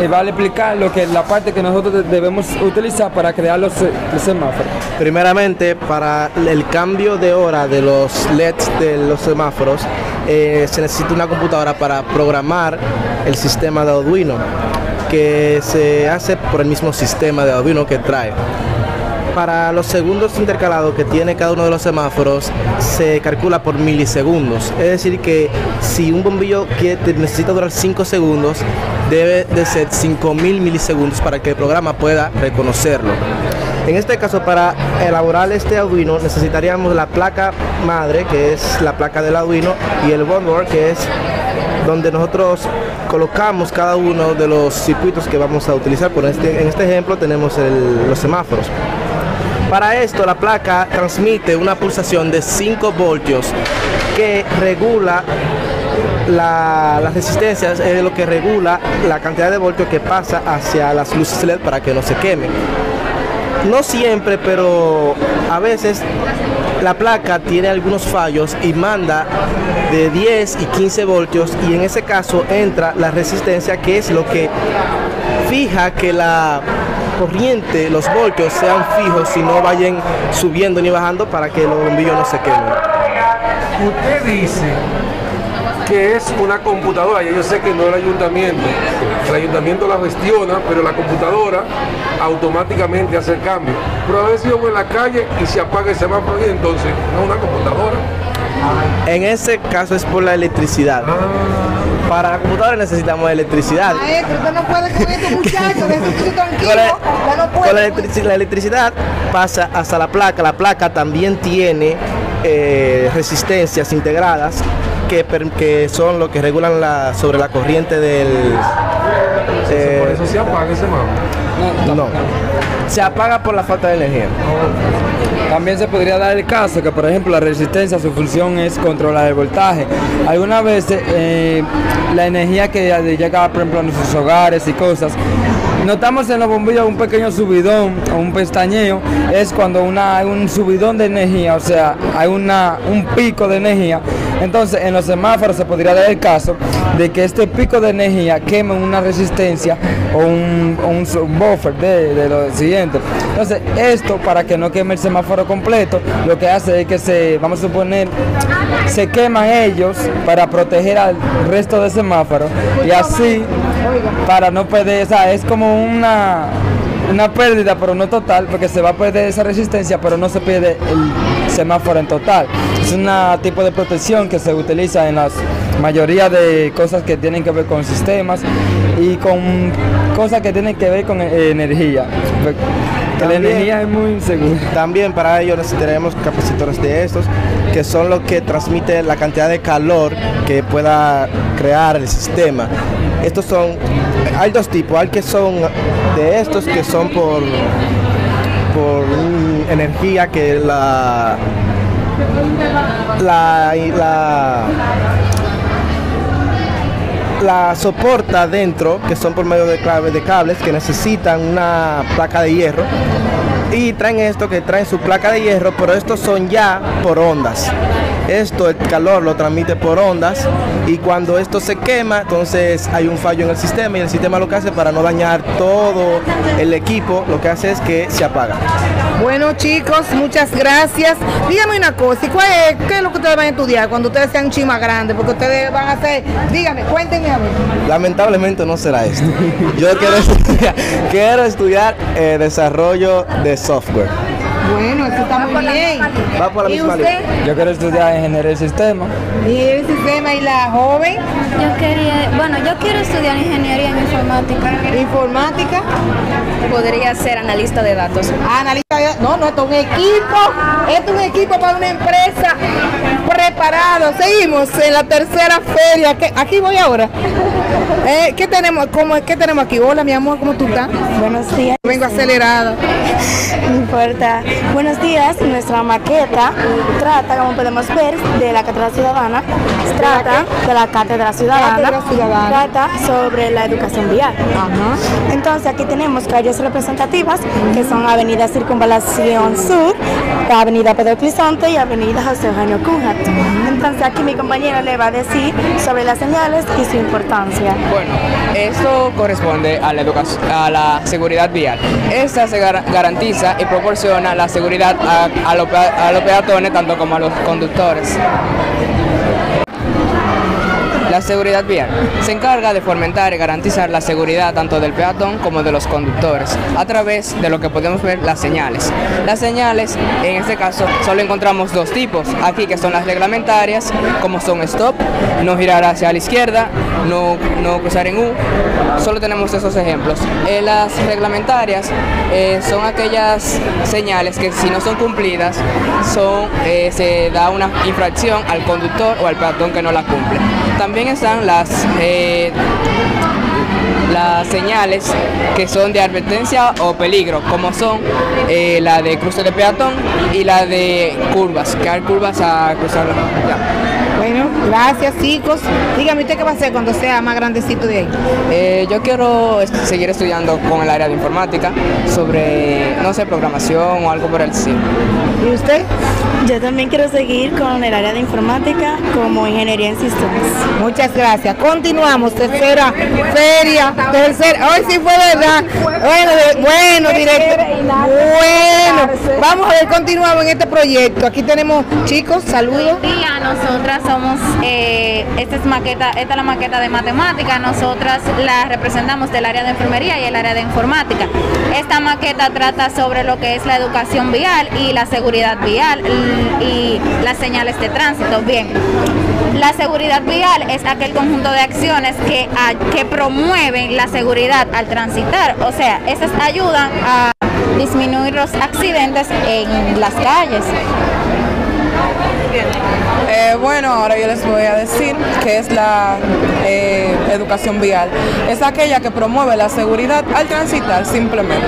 eh, va a explicar lo que la parte que nosotros de- debemos utilizar para crear los, los semáforos. Primeramente, para el cambio de hora de los LEDs de los semáforos, eh, se necesita una computadora para programar el sistema de Arduino, que se hace por el mismo sistema de Arduino que trae. Para los segundos intercalados que tiene cada uno de los semáforos se calcula por milisegundos. Es decir, que si un bombillo que necesita durar 5 segundos, debe de ser 5000 milisegundos para que el programa pueda reconocerlo. En este caso, para elaborar este Arduino necesitaríamos la placa madre, que es la placa del Arduino, y el board, que es donde nosotros colocamos cada uno de los circuitos que vamos a utilizar. Por este, en este ejemplo tenemos los semáforos. Para esto la placa transmite una pulsación de 5 voltios que regula la- las resistencias, es lo que regula la cantidad de voltios que pasa hacia las luces LED para que no se quemen. No siempre, pero a veces la placa tiene algunos fallos y manda de 10 y 15 voltios y en ese caso entra la resistencia que es lo que fija que la corriente, los voltios sean fijos y no vayan subiendo ni bajando para que los bombillos no se quemen. Usted dice que es una computadora, ya yo sé que no el ayuntamiento, el ayuntamiento la gestiona, pero la computadora automáticamente hace el cambio. Pero a veces yo voy en la calle y se apaga el semáforo y entonces no es una computadora. En ese caso es por la electricidad. Para la computadora necesitamos electricidad. Maestro, usted no puede con este muchacho, déjese tranquilo. Con la, ya no con puede. la electrici- la electricidad pasa hasta la placa. La placa también tiene eh, resistencias integradas que, son lo que regulan la, sobre la corriente del... eh, Por eso se apaga el semáforo. no, se apaga por la falta de energía. También se podría dar el caso que, por ejemplo, la resistencia, su función es controlar el voltaje. Algunas veces eh, la energía que llega, por ejemplo, a nuestros hogares y cosas, notamos en los bombillos un pequeño subidón o un pestañeo, es cuando una, hay un subidón de energía, o sea, hay una, un pico de energía. Entonces, en los semáforos se podría dar el caso de que este pico de energía queme una resistencia o un, un buffer de, de lo siguiente. Entonces, esto para que no queme el semáforo completo, lo que hace es que se, vamos a suponer, se queman ellos para proteger al resto del semáforo y así para no perder, o sea, es como una una pérdida, pero no total, porque se va a perder esa resistencia, pero no se pierde el semáforo en total. Es un tipo de protección que se utiliza en la mayoría de cosas que tienen que ver con sistemas y con cosas que tienen que ver con eh, energía. La También- energía es muy insegura. También para ello necesitaremos capacitores de estos, que son los que transmiten la cantidad de calor que pueda crear el sistema. Estos son, hay dos tipos, hay que son de estos que son por, por energía que la, la, la la soporta dentro, que son por medio de, clave- de cables que necesitan una placa de hierro. Y traen esto que traen su placa de hierro, pero estos son ya por ondas. Esto, el calor lo transmite por ondas y cuando esto se quema, entonces hay un fallo en el sistema y el sistema lo que hace para no dañar todo el equipo, lo que hace es que se apaga. Bueno chicos, muchas gracias. Dígame una cosa, ¿y cuál es, qué es lo que ustedes van a estudiar cuando ustedes sean chima grandes? Porque ustedes van a hacer, dígame, cuéntenme a ver. Lamentablemente no será esto. Yo quiero estudiar, quiero estudiar eh, desarrollo de software. Yo quiero estudiar ingeniería del sistema. ¿Y el sistema y la joven? Yo quería, bueno, yo quiero estudiar ingeniería en informática. ¿Informática? Podría ser analista de datos. Analista de- No, no, esto es un equipo. Esto es un equipo para una empresa preparado. Seguimos en la tercera feria. ¿Qué- Aquí voy ahora. Eh, ¿Qué tenemos? ¿Cómo, ¿Qué tenemos aquí? Hola, mi amor, ¿cómo tú estás? Buenos días. Vengo acelerada. No importa. Buenos días. Nuestra maqueta trata, como podemos ver, de la Cátedra Ciudadana. Trata de la Cátedra Ciudadana. Cátedra Ciudadana. Trata sobre la educación vial. Entonces aquí tenemos calles representativas que son Avenida Circunvalación Sur, Avenida Pedro Crisante y Avenida José Eugenio Cunha. Entonces aquí mi compañera le va a decir sobre las señales y su importancia. Bueno, esto corresponde a la, educación, a la seguridad vial. Esta se gar- garantiza y proporciona la seguridad a, a los a los peatones tanto como a los conductores. La seguridad vial se encarga de fomentar y garantizar la seguridad tanto del peatón como de los conductores a través de lo que podemos ver las señales. Las señales, en este caso, solo encontramos dos tipos, aquí que son las reglamentarias, como son stop, no girar hacia la izquierda, no, no cruzar en U, solo tenemos esos ejemplos. Eh, las reglamentarias eh, son aquellas señales que si no son cumplidas, son, eh, se da una infracción al conductor o al peatón que no la cumple. También están las eh, las señales que son de advertencia o peligro, como son eh, la de cruce de peatón y la de curvas, que hay curvas a cruzar. Bueno, gracias chicos. Dígame usted qué va a hacer cuando sea más grandecito de ahí. Eh, yo quiero seguir estudiando con el área de informática sobre, no sé, programación o algo por el estilo. ¿Y usted? Yo también quiero seguir con el área de informática como ingeniería en sistemas. Muchas gracias. Continuamos. Tercera feria. Tercera. Hoy sí fue verdad. Bueno, bueno, directo. Bueno. Vamos a ver, continuamos en este proyecto. Aquí tenemos chicos, saludos. día, nosotras somos, eh, esta es maqueta, esta es la maqueta de matemática, nosotras la representamos del área de enfermería y el área de informática. Esta maqueta trata sobre lo que es la educación vial y la seguridad vial y las señales de tránsito. Bien, la seguridad vial es aquel conjunto de acciones que, a- que promueven la seguridad al transitar, o sea, esas ayudan a disminuir los accidentes en las calles. Eh, bueno, ahora yo les voy a decir que es la eh, educación vial. Es aquella que promueve la seguridad al transitar simplemente.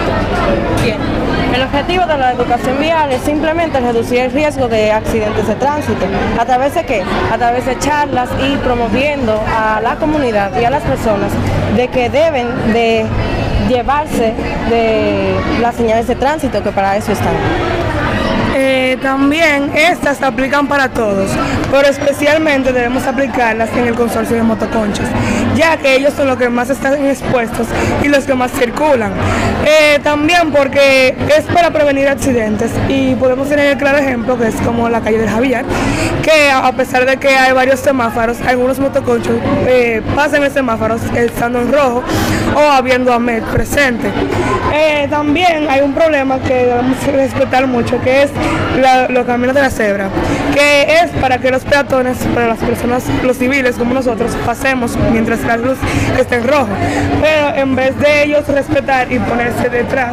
El objetivo de la educación vial es simplemente reducir el riesgo de accidentes de tránsito. ¿A través de qué? A través de charlas y promoviendo a la comunidad y a las personas de que deben de llevarse de las señales de tránsito que para eso están. Eh, también estas se aplican para todos, pero especialmente debemos aplicarlas en el consorcio de motoconchos, ya que ellos son los que más están expuestos y los que más circulan. Eh, también porque es para prevenir accidentes y podemos tener el claro ejemplo que es como la calle del Javier, que a pesar de que hay varios semáforos, algunos motoconchos eh, pasan el semáforo estando en rojo o habiendo AMED presente. Eh, también hay un problema que debemos respetar mucho, que es los caminos de la cebra, que es para que los peatones, para las personas, los civiles como nosotros, pasemos mientras la luz está en rojo. Pero en vez de ellos respetar y ponerse detrás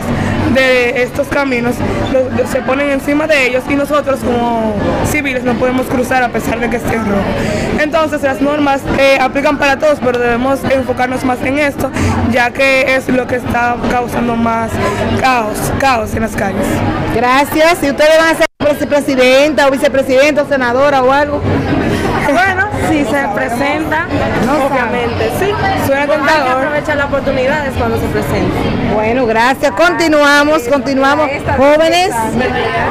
de estos caminos, los- se ponen encima de ellos y nosotros como civiles no podemos cruzar a pesar de que esté en rojo. Entonces las normas eh, aplican para todos, pero debemos enfocarnos más en esto, ya que es lo que está causando más caos, caos en las calles. Gracias. Si ustedes van a ser presidenta o vicepresidenta o senadora o algo. Bueno, si se presenta, obviamente, sí. Suena Hay que tentador. aprovechar las oportunidades cuando se presenten. Bueno, gracias. Continuamos, continuamos. Jóvenes,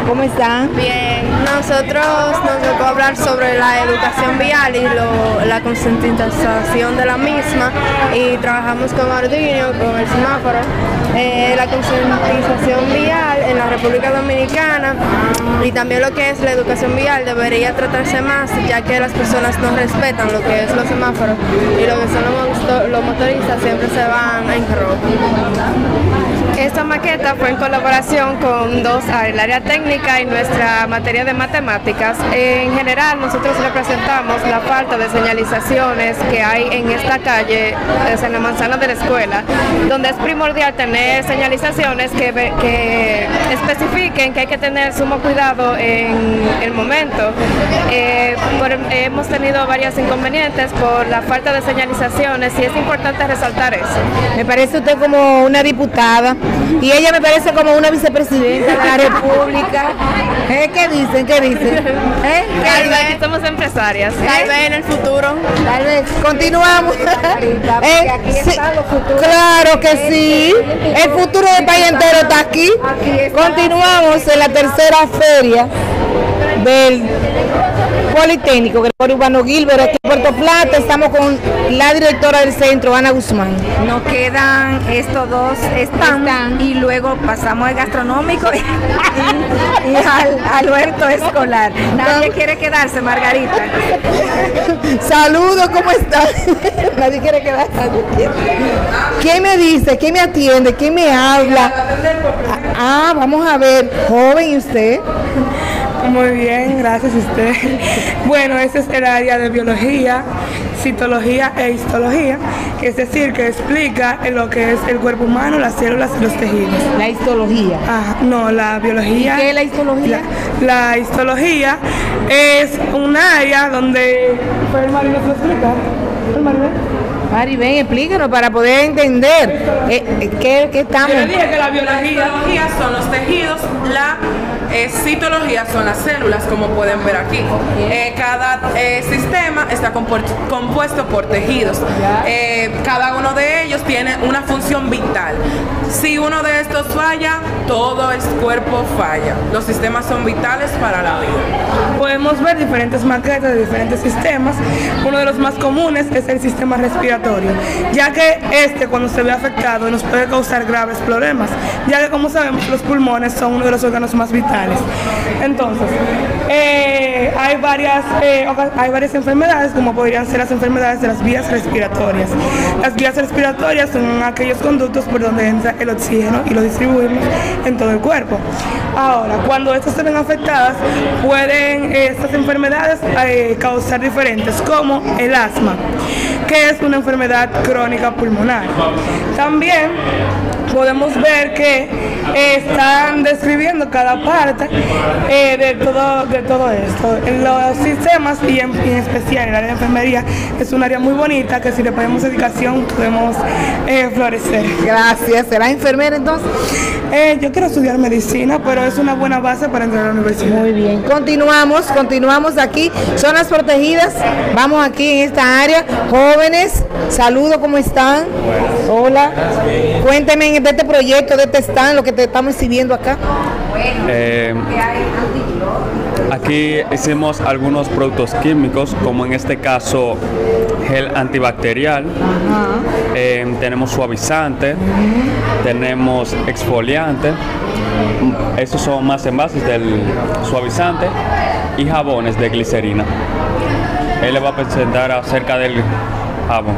¿cómo están? Bien, nosotros nos tocó hablar sobre la educación vial y lo- la concientización de la misma y trabajamos con Arduino, con el semáforo, eh, la concientización vial en la República Dominicana y también lo que es la educación vial debería tratarse más ya que las personas no respetan lo que es los semáforos y lo que son los, moto- los motoristas siempre se van en rojo. Esta maqueta fue en colaboración con dos áreas, el área técnica y nuestra materia de matemáticas. En general, nosotros representamos la falta de señalizaciones que hay en esta calle, en la manzana de la escuela, donde es primordial tener señalizaciones que, que especifiquen que hay que tener sumo cuidado en el momento. Eh, hemos tenido varios inconvenientes por la falta de señalizaciones y es importante resaltar eso. Me parece usted como una diputada y ella me parece como una vicepresidenta de la República. ¿Eh? ¿Qué dicen? ¿Qué dicen? ¿Eh? ¿Qué Tal vez somos empresarias. Tal ¿Eh? vez en el futuro. Tal vez. Continuamos. ¿Eh? aquí Sí. Claro que sí. El futuro del país entero está aquí. Continuamos en la tercera feria del Politécnico, Gregorio Urbano Gilbert, aquí en Puerto Plata. Estamos con la directora del centro, Ana Guzmán. Nos quedan estos dos están, y luego pasamos al gastronómico y, y- y al, al huerto escolar. Nadie quiere quedarse, Margarita. Saludos, ¿cómo están? Nadie quiere quedar. nadie quiere. ¿Quién me dice? ¿Quién me atiende? ¿Quién me habla? Ah, vamos a ver. Joven, ¿y usted? Muy bien, gracias a usted. Bueno, ese es el área de biología, citología e histología, que es decir, que explica lo que es el cuerpo humano, las células y los tejidos. La histología. Ah, no, la biología. ¿Y qué es la histología? La, la histología es un área donde. ¿Fue el lo explica? ¿Fue el? Mari, ven, explícanos para poder entender eh, eh, qué, qué estamos. Yo le dije que la biología son los tejidos, la eh, citología son las células, como pueden ver aquí. Eh, cada eh, sistema está compuesto por tejidos. Cada uno de ellos tiene una función vital. Si uno de estos falla, todo el cuerpo falla. Los sistemas son vitales para la vida. Podemos ver diferentes maquetas de diferentes sistemas. Uno de los más comunes es el sistema respiratorio, ya que este cuando se ve afectado nos puede causar graves problemas, ya que como sabemos los pulmones son uno de los órganos más vitales. Entonces, eh, hay, varias, eh, hay varias enfermedades como podrían ser las enfermedades de las vías respiratorias. Las vías respiratorias son aquellos conductos por donde entra el oxígeno y lo distribuimos en todo el cuerpo. Ahora, cuando estas se ven afectadas, pueden estas enfermedades eh, causar diferentes, como el asma, que es una enfermedad crónica pulmonar. También podemos ver que eh, están describiendo cada parte eh, de, todo, de todo esto. En los sistemas y en, en especial el área de enfermería es un área muy bonita que si le ponemos dedicación podemos eh, florecer. Gracias. ¿Será enfermera entonces? Yo quiero estudiar medicina, pero es una buena base para entrar a la universidad. Muy bien. Continuamos, continuamos aquí. Zonas protegidas. Vamos aquí en esta área. Jóvenes, saludos, ¿cómo están? Hola. Cuénteme de este proyecto, de este stand, lo que te estamos exhibiendo acá. Eh, aquí hicimos algunos productos químicos, como en este caso gel antibacterial. Eh, tenemos suavizante, tenemos exfoliante. Esos son más envases del suavizante y jabones de glicerina. Él le va a presentar acerca del jabón,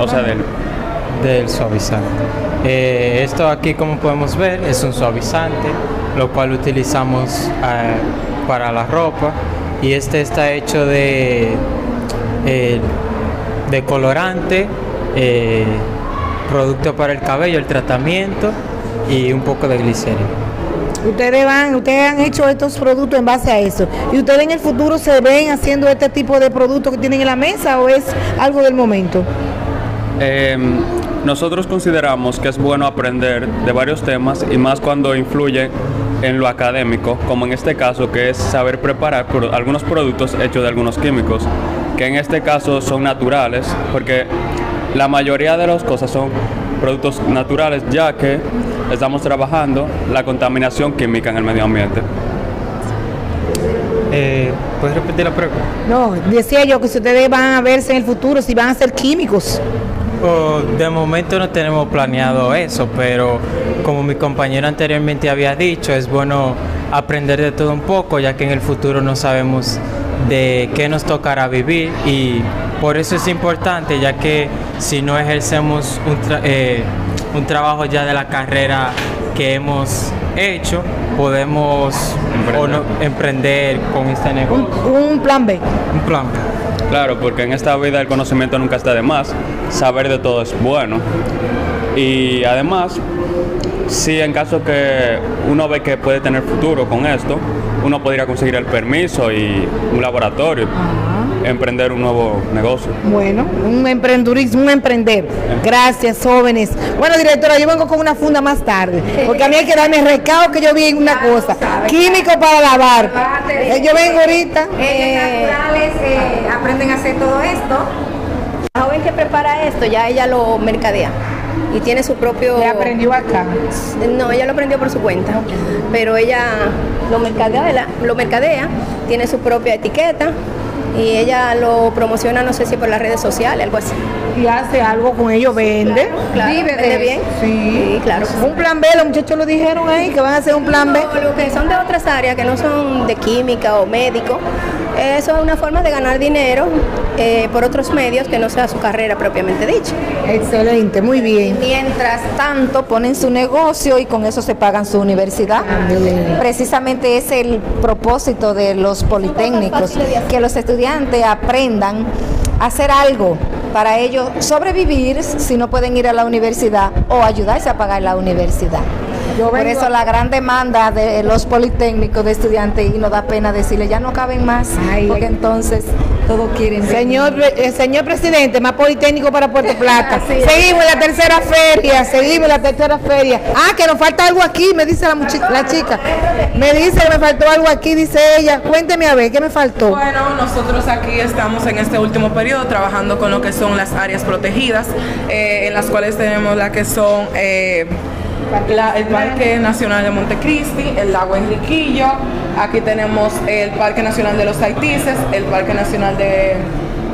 o sea, del del suavizante. Eh, esto aquí como podemos ver es un suavizante, lo cual utilizamos eh, para la ropa y este está hecho de, eh, de colorante, eh, producto para el cabello, el tratamiento y un poco de glicerina. Ustedes van, ustedes han hecho estos productos en base a eso. ¿Y ustedes en el futuro se ven haciendo este tipo de productos que tienen en la mesa o es algo del momento? Eh, nosotros consideramos que es bueno aprender de varios temas y más cuando influye en lo académico, como en este caso que es saber preparar pro- algunos productos hechos de algunos químicos, que en este caso son naturales, porque la mayoría de las cosas son productos naturales, ya que estamos trabajando la contaminación química en el medio ambiente. Eh, ¿Puedes repetir la pregunta? No, decía yo que si ustedes van a verse en el futuro, si van a ser químicos. Oh, de momento no tenemos planeado eso, pero como mi compañero anteriormente había dicho, es bueno aprender de todo un poco, ya que en el futuro no sabemos de qué nos tocará vivir y por eso es importante, ya que si no ejercemos un, tra- eh, un trabajo ya de la carrera que hemos hecho, podemos o no- emprender con este negocio. Un plan B. Un plan B. Claro, porque en esta vida el conocimiento nunca está de más, saber de todo es bueno. Y además, si en caso que uno ve que puede tener futuro con esto, uno podría conseguir el permiso y un laboratorio, emprender un nuevo negocio. Bueno, un emprendurismo, un emprender. Gracias, jóvenes. Bueno, directora, yo vengo con una funda más tarde, porque a mí hay que darme recado que yo vi en una cosa. Químico para lavar. Eh, Yo vengo ahorita. Naturales eh, aprenden a hacer todo esto. La joven que prepara esto, ya ella lo mercadea y tiene su propio. aprendió acá? No, ella lo aprendió por su cuenta, pero ella lo mercadea, lo mercadea, tiene su propia etiqueta y ella lo promociona, no sé si por las redes sociales, algo así. Y hace algo con ellos, vende. Claro, Vive de vende eso. bien. Sí, claro. Un plan B, los muchachos lo dijeron ahí, que van a hacer un plan B. No, lo que son de otras áreas, que no son de química o médico, eso es una forma de ganar dinero eh, por otros medios que no sea su carrera propiamente dicha. Excelente, muy bien. Mientras tanto, ponen su negocio y con eso se pagan su universidad. Precisamente es el propósito de los politécnicos, que los estudiantes aprendan hacer algo para ellos sobrevivir si no pueden ir a la universidad o ayudarse a pagar la universidad. Por vengo eso a- la gran demanda de los politécnicos de estudiantes y nos da pena decirle ya no caben más, porque entonces todos quieren. Señor, eh, señor presidente, más politécnico para Puerto Plata. Seguimos en la tercera feria, seguimos en la tercera feria. Ah, que nos falta algo aquí, me dice la, la chica. Me dice que me faltó algo aquí, dice ella. Cuénteme a ver, ¿qué me faltó? Bueno, nosotros aquí estamos en este último periodo trabajando con lo que son las áreas protegidas, eh, en las cuales tenemos la que son eh, la- el Parque Nacional de Montecristi, el lago Enriquillo, aquí tenemos el Parque Nacional de los Haitises, el Parque Nacional de,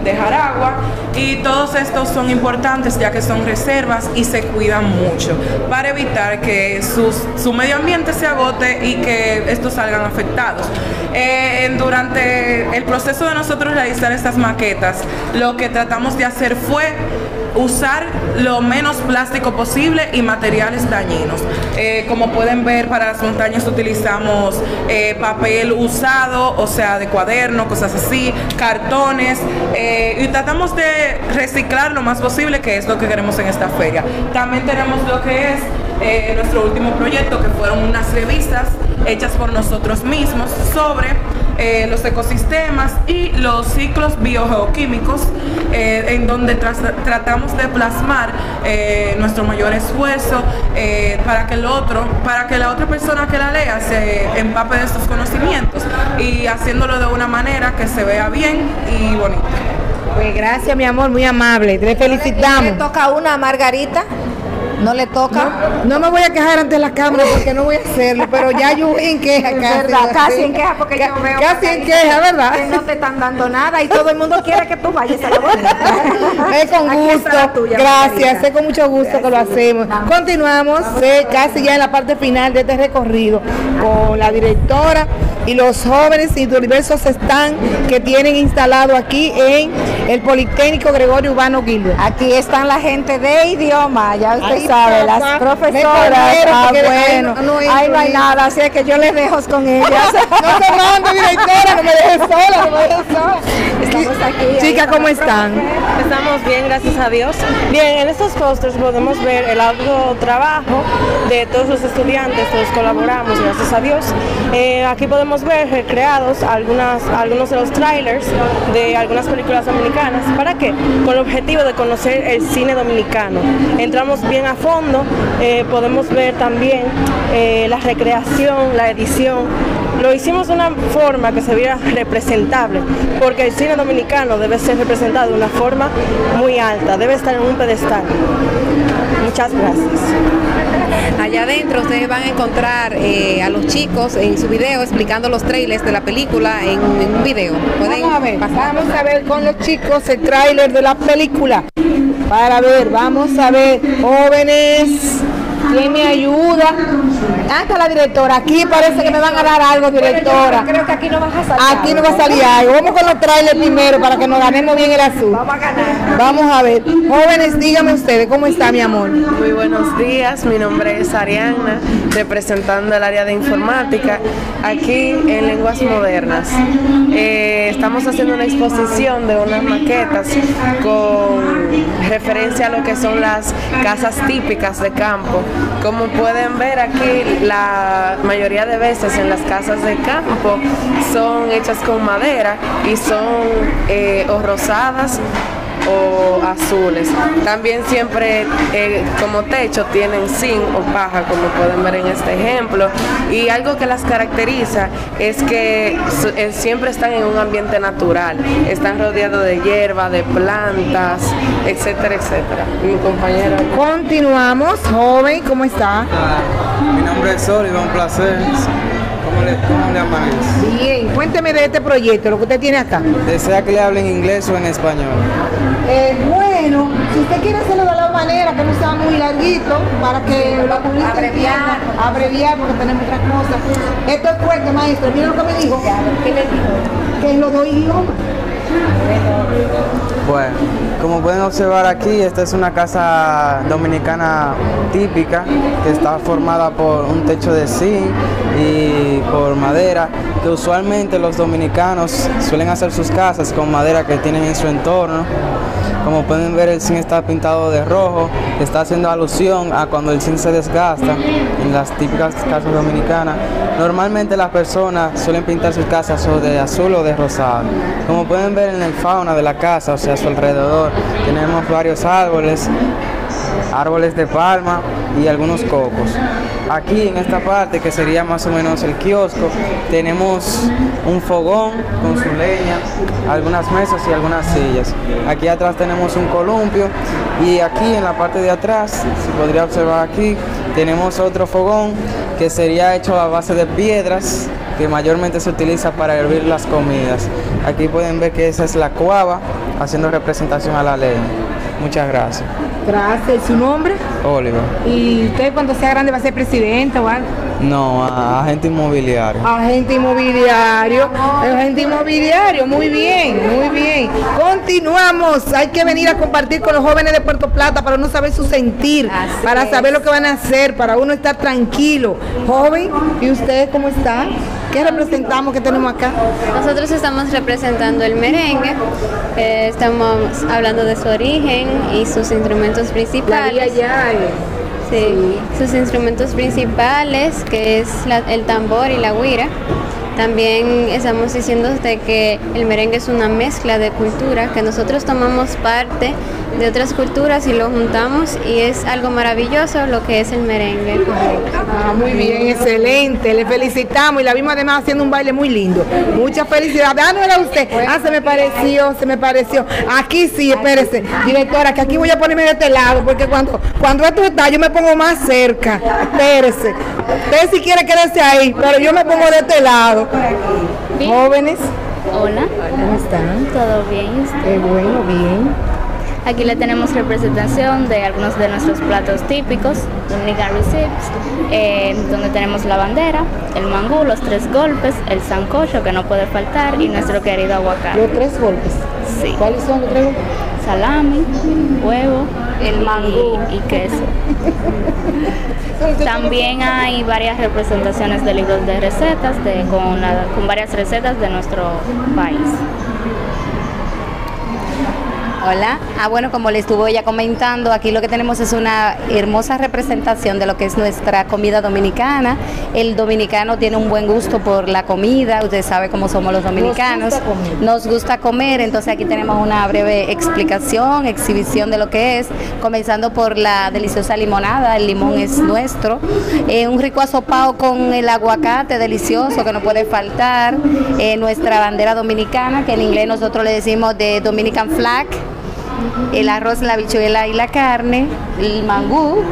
de Jaragua. Y todos estos son importantes ya que son reservas y se cuidan mucho para evitar que sus- su medio ambiente se agote y que estos salgan afectados. Eh, durante el proceso de nosotros realizar estas maquetas, lo que tratamos de hacer fue usar lo menos plástico posible y materiales dañinos. Eh, como pueden ver, para las montañas utilizamos eh, papel usado, o sea, de cuaderno, cosas así, cartones, y tratamos de reciclar lo más posible, que es lo que queremos en esta feria. También tenemos lo que es eh, nuestro último proyecto, que fueron unas revistas hechas por nosotros mismos sobre eh, los ecosistemas y los ciclos biogeoquímicos, eh, en donde tratamos de plasmar eh, nuestro mayor esfuerzo eh, para que el otro, para que la otra persona que la lea se empape de estos conocimientos y haciéndolo de una manera que se vea bien y bonito. Pues gracias, mi amor, muy amable. Te felicitamos. ¿Le toca una a Margarita? ¿No le toca? No me voy a quejar ante la cámara porque no voy a hacerlo, pero ya yo voy en queja Es casi. verdad, casi en queja porque yo veo Casi en queja, ¿verdad? Que no te están dando nada y todo el mundo quiere que tú vayas a la boda. Es con gusto, tuya, gracias, es con mucho gusto que lo hacemos. Continuamos eh, casi ya en la parte final de este recorrido con la directora y los jóvenes y diversos están que tienen instalado aquí en el Politécnico Gregorio Urbano Gilbert. Aquí están la gente de idioma, ya usted Ahí sabe, está, las profesoras. Ah, ahí bueno, no- no ahí no hay nada, así es que yo les dejo con ellas. No se mande, directora, no me dejes sola, no me dejes sola. Estamos aquí. Chicas, ¿cómo están? Estamos bien, gracias a Dios. Bien, en estos pósters podemos ver el arduo trabajo de todos los estudiantes, todos colaboramos, gracias a Dios. Eh, aquí podemos ver recreados algunas, algunos de los trailers de algunas películas dominicanas. ¿Para qué? Con el objetivo de conocer el cine dominicano. Entramos bien a fondo, eh, podemos ver también eh, la recreación, la edición. Lo hicimos de una forma que se viera representable, porque el cine dominicano debe ser representado de una forma muy alta, debe estar en un pedestal. Muchas gracias. Allá adentro ustedes van a encontrar eh, a los chicos en su video explicando los trailers de la película en, en un video. Pueden Vamos a ver, pasar. vamos a ver con los chicos el tráiler de la película. Para ver, vamos a ver, jóvenes, ¿quién me ayuda? Ah, está la directora. Aquí parece que me van a dar algo, directora. Creo que aquí no vas a salir. Aquí no va a salir algo. Vamos con los trailers primero para que nos ganemos bien el azul. Vamos a ganar. Vamos a ver. Jóvenes, díganme ustedes, ¿cómo está mi amor? Muy buenos días, mi nombre es Ariana, representando el área de informática aquí en Lenguas Modernas. Eh, estamos haciendo una exposición de unas maquetas con referencia a lo que son las casas típicas de campo. Como pueden ver aquí, la mayoría de veces en las casas de campo son hechas con madera y son eh, rosadas o azules. También siempre eh, como techo tienen zinc o paja, como pueden ver en este ejemplo. Y algo que las caracteriza es que eh, siempre están en un ambiente natural. Están rodeados de hierba, de plantas, etcétera, etcétera. Mi compañera. Continuamos. Joven, ¿cómo está? Mi nombre es Sol y un placer. ¿Cómo le, cómo le? Bien, cuénteme de este proyecto, lo que usted tiene acá. ¿Desea que le hable en inglés o en español? Eh, bueno, si usted quiere hacerlo de la manera que no sea muy larguito, para que lo publique abreviar, abreviar porque tenemos otras cosas. Esto es fuerte, maestro. Mira lo que me dijo. ¿Qué le dijo? Que lo doy idiomas. Bueno, como pueden observar aquí, esta es una casa dominicana típica que está formada por un techo de zinc y por madera, que usualmente los dominicanos suelen hacer sus casas con madera que tienen en su entorno. Como pueden ver el zinc está pintado de rojo, está haciendo alusión a cuando el zinc se desgasta en las típicas casas dominicanas. Normalmente las personas suelen pintar sus casas o de azul o de rosado. Como pueden ver en el fauna de la casa, o sea, a su alrededor, tenemos varios árboles, árboles de palma y algunos cocos. Aquí en esta parte, que sería más o menos el kiosco, tenemos un fogón con su leña, algunas mesas y algunas sillas. Aquí atrás tenemos un columpio y aquí en la parte de atrás, si podría observar aquí, tenemos otro fogón que sería hecho a base de piedras que mayormente se utiliza para hervir las comidas. Aquí pueden ver que esa es la cuava haciendo representación a la ley. Muchas gracias. Gracias. ¿Su nombre? Oliver. ¿Y usted cuando sea grande va a ser presidente o algo? No, agente inmobiliario. Agente inmobiliario, agente inmobiliario, muy bien, muy bien. Continuamos, hay que venir a compartir con los jóvenes de Puerto Plata para uno saber su sentir, para saber lo que van a hacer, para uno estar tranquilo. Joven, ¿y usted cómo está? ¿Qué representamos que tenemos acá? Nosotros estamos representando el merengue, eh, estamos hablando de su origen y sus instrumentos principales. Sí, sus instrumentos principales, que es el tambor y la guira. También estamos diciendo de que el merengue es una mezcla de culturas, que nosotros tomamos parte de otras culturas y lo juntamos y es algo maravilloso lo que es el merengue. Ah, muy bien, excelente. Le felicitamos y la vimos además haciendo un baile muy lindo. Muchas felicidades. Ah, no era usted. Ah, se me pareció, se me pareció. Aquí sí, espérese. Directora, que aquí voy a ponerme de este lado porque cuando, cuando esto está yo me pongo más cerca. Espérese. Usted si quiere quedarse ahí, pero yo me pongo de este lado. Jóvenes. Hola. ¿Cómo están? ¿Todo bien? Qué bueno, bien. Aquí le tenemos representación de algunos de nuestros platos típicos, Dominican Receipts, eh, donde tenemos la bandera, el mangú, los tres golpes, el sancocho que no puede faltar y nuestro querido aguacate. Los tres golpes. Sí. ¿Cuáles son los tres golpes? Salami, huevo, el mangú y queso. También hay varias representaciones de libros de recetas de, con, la- con varias recetas de nuestro país. Hola. Ah, bueno, como le estuvo ya comentando, aquí lo que tenemos es una hermosa representación de lo que es nuestra comida dominicana. El dominicano tiene un buen gusto por la comida, usted sabe cómo somos los dominicanos. gusta comer. Nos gusta comer, entonces aquí tenemos una breve explicación, exhibición de lo que es, comenzando por la deliciosa limonada, el limón es nuestro, Eh, un rico asopado con el aguacate delicioso que no puede faltar, Eh, nuestra bandera dominicana, que en inglés nosotros le decimos de Dominican flag, el arroz, la bichuela y la carne, el mangú,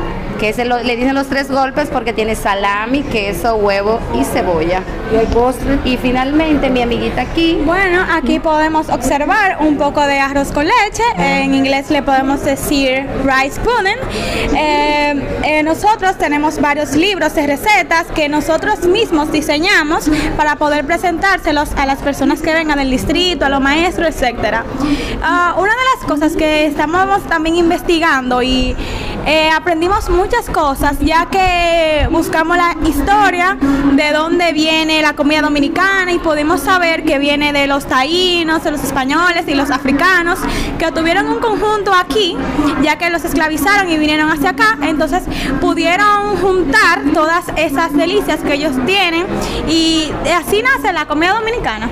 que es el- le dicen los tres golpes porque tiene salami, queso, huevo y cebolla. Y el postre. Y finalmente mi amiguita aquí. Bueno, aquí podemos observar un poco de arroz con leche. En inglés le podemos decir rice pudding. Eh, eh, nosotros tenemos varios libros de recetas que nosotros mismos diseñamos para poder presentárselos a las personas que vengan del distrito, a los maestros, etcétera. Ah, una de las cosas que estamos también investigando y eh, aprendimos muchas cosas ya que buscamos la historia de dónde viene la comida dominicana y pudimos saber que viene de los taínos, de los españoles y los africanos que tuvieron un conjunto aquí ya que los esclavizaron y vinieron hacia acá entonces pudieron juntar todas esas delicias que ellos tienen y así nace la comida dominicana.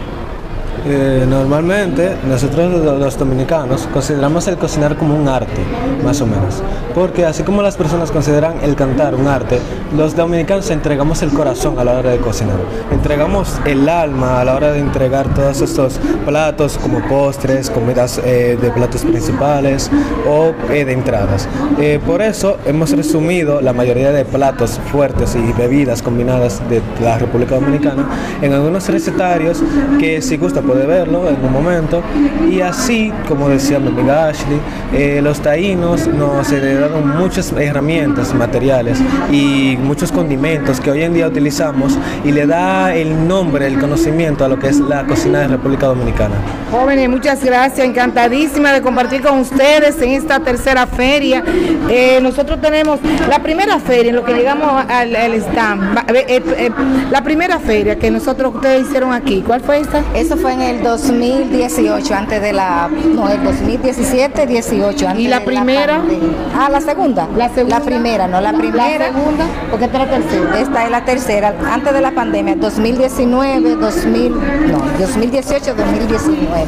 Eh, normalmente nosotros lo- los dominicanos consideramos el cocinar como un arte, más o menos. Porque así como las personas consideran el cantar un arte, los dominicanos entregamos el corazón a la hora de cocinar. Entregamos el alma a la hora de entregar todos estos platos como postres, comidas eh, de platos principales o eh, de entradas. Eh, por eso hemos resumido la mayoría de platos fuertes y bebidas combinadas de la República Dominicana en algunos recetarios que si gusta puede verlo en un momento. Y así, como decía mi amiga Ashley, eh, los taínos nos heredaron muchas herramientas materiales y muchos condimentos que hoy en día utilizamos y le da el nombre, el conocimiento a lo que es la cocina de República Dominicana. Jóvenes, muchas gracias, encantadísima de compartir con ustedes en esta tercera feria. Eh, nosotros tenemos la primera feria en lo que llegamos al, al stand. Eh, eh, eh, la primera feria que nosotros ustedes hicieron aquí, ¿cuál fue esta? Eso fue en el 2018, antes de la. No, el 2017, 18. Antes ¿Y la de primera? pandemia. ah, la segunda. La segunda. La primera, no la primera. segunda? Porque esta es la tercera. Esta es la tercera. Antes de la pandemia, 2019, 2000. No, 2018, 2019.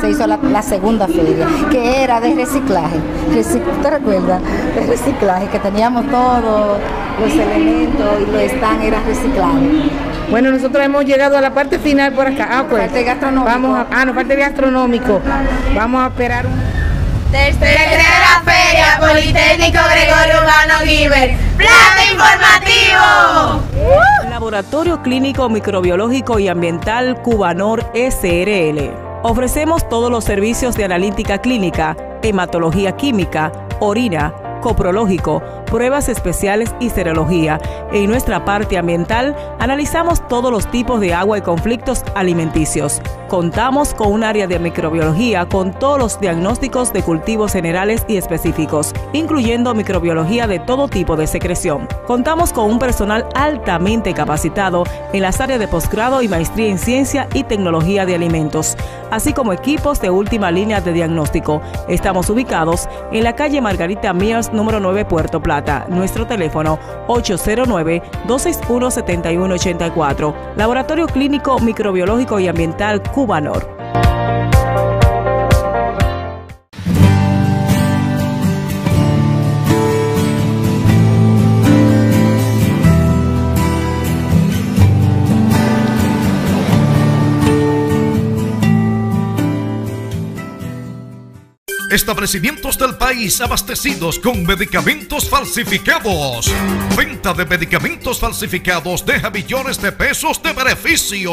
Se hizo la, la segunda feria, que era de reciclaje. Reci- ¿Te recuerdas? De reciclaje, que teníamos todos los elementos y lo están era reciclaje. Bueno, nosotros hemos llegado a la parte final por acá. Ah, pues. Parte gastronómico. Vamos a, ah, no, parte gastronómico. Vamos a esperar un... Tercera Feria Politécnico Gregorio Urbano Giver. Plan informativo. Laboratorio Clínico Microbiológico y Ambiental Cubanor SRL. Ofrecemos todos los servicios de analítica clínica, hematología química, orina, coprológico, pruebas especiales y serología. En nuestra parte ambiental analizamos todos los tipos de agua y conflictos alimenticios. Contamos con un área de microbiología con todos los diagnósticos de cultivos generales y específicos, incluyendo microbiología de todo tipo de secreción. Contamos con un personal altamente capacitado en las áreas de posgrado y maestría en ciencia y tecnología de alimentos, así como equipos de última línea de diagnóstico. Estamos ubicados en la calle Margarita Número 9, Puerto Plata. Nuestro teléfono 809-261-7184. Laboratorio Clínico Microbiológico y Ambiental Cubanor. Establecimientos del país abastecidos con medicamentos falsificados. Venta de medicamentos falsificados deja millones de pesos de beneficio.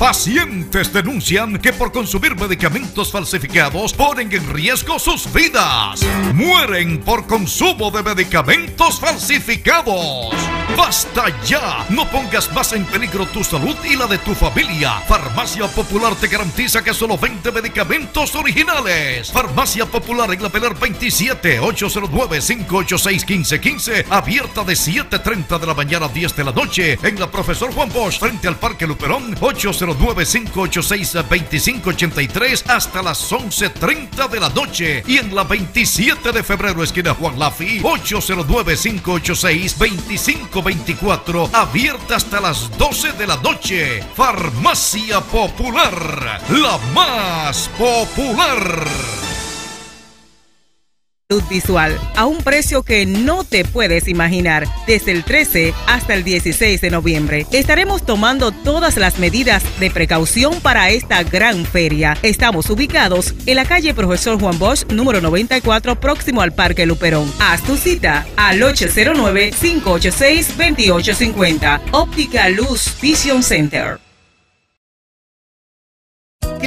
Pacientes denuncian que por consumir medicamentos falsificados ponen en riesgo sus vidas. Mueren por consumo de medicamentos falsificados. ¡Basta ya! No pongas más en peligro tu salud y la de tu familia. Farmacia Popular te garantiza que solo 20 medicamentos originales. Farmacia Popular en la Peler 27 809 586 1515 abierta de 7:30 de la mañana a 10 de la noche en la Profesor Juan Bosch frente al Parque Luperón 809 586 2583 hasta las 11:30 de la noche y en la 27 de febrero esquina Juan Lafi 809 586 2524 abierta hasta las 12 de la noche. Farmacia Popular, la más popular. Visual a un precio que no te puedes imaginar. Desde el 13 hasta el 16 de noviembre estaremos tomando todas las medidas de precaución para esta gran feria. Estamos ubicados en la calle Profesor Juan Bosch, número 94, próximo al Parque Luperón. Haz tu cita al 809-586-2850. Óptica Luz Vision Center.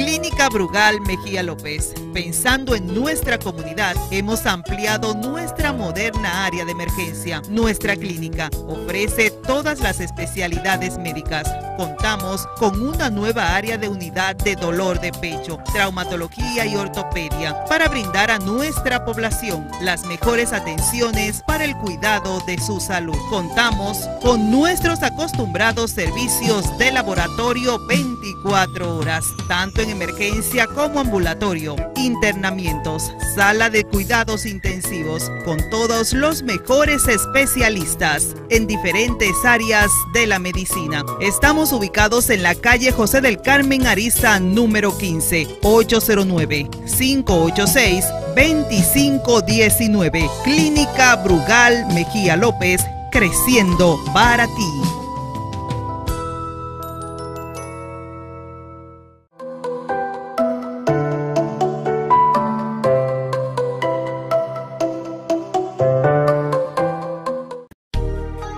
Clínica Brugal Mejía López. Pensando en nuestra comunidad, hemos ampliado nuestra moderna área de emergencia. Nuestra clínica ofrece todas las especialidades médicas. Contamos con una nueva área de unidad de dolor de pecho, traumatología y ortopedia para brindar a nuestra población las mejores atenciones para el cuidado de su salud. Contamos con nuestros acostumbrados servicios de laboratorio 24 horas, tanto en emergencia como ambulatorio, internamientos, sala de cuidados intensivos, con todos los mejores especialistas en diferentes áreas de la medicina. Estamos ubicados en la calle José del Carmen Ariza, número 15, 809-586-2519. Clínica Brugal Mejía López creciendo para ti.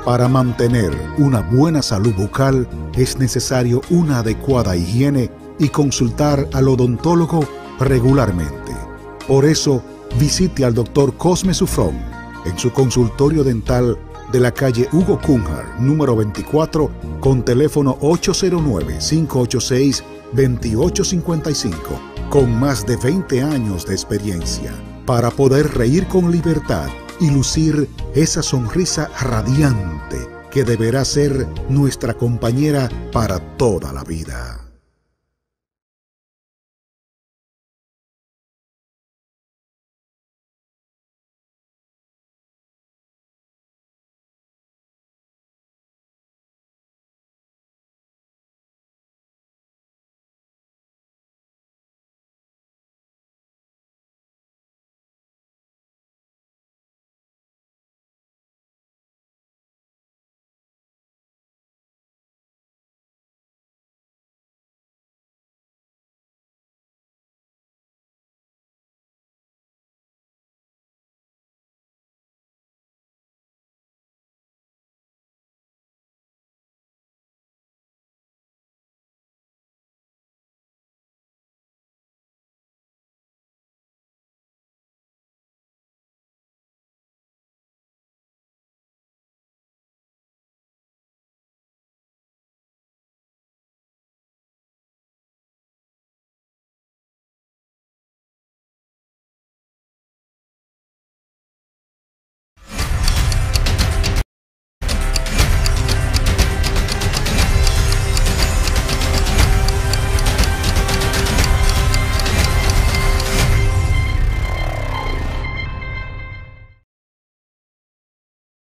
Para mantener una buena salud bucal es necesario una adecuada higiene y consultar al odontólogo regularmente. Por eso, visite al Dr. Cosme Sufrón en su consultorio dental de la calle Hugo Cunhar, número 24, con teléfono 809-586-2855, con más de 20 años de experiencia, para poder reír con libertad y lucir esa sonrisa radiante que deberá ser nuestra compañera para toda la vida.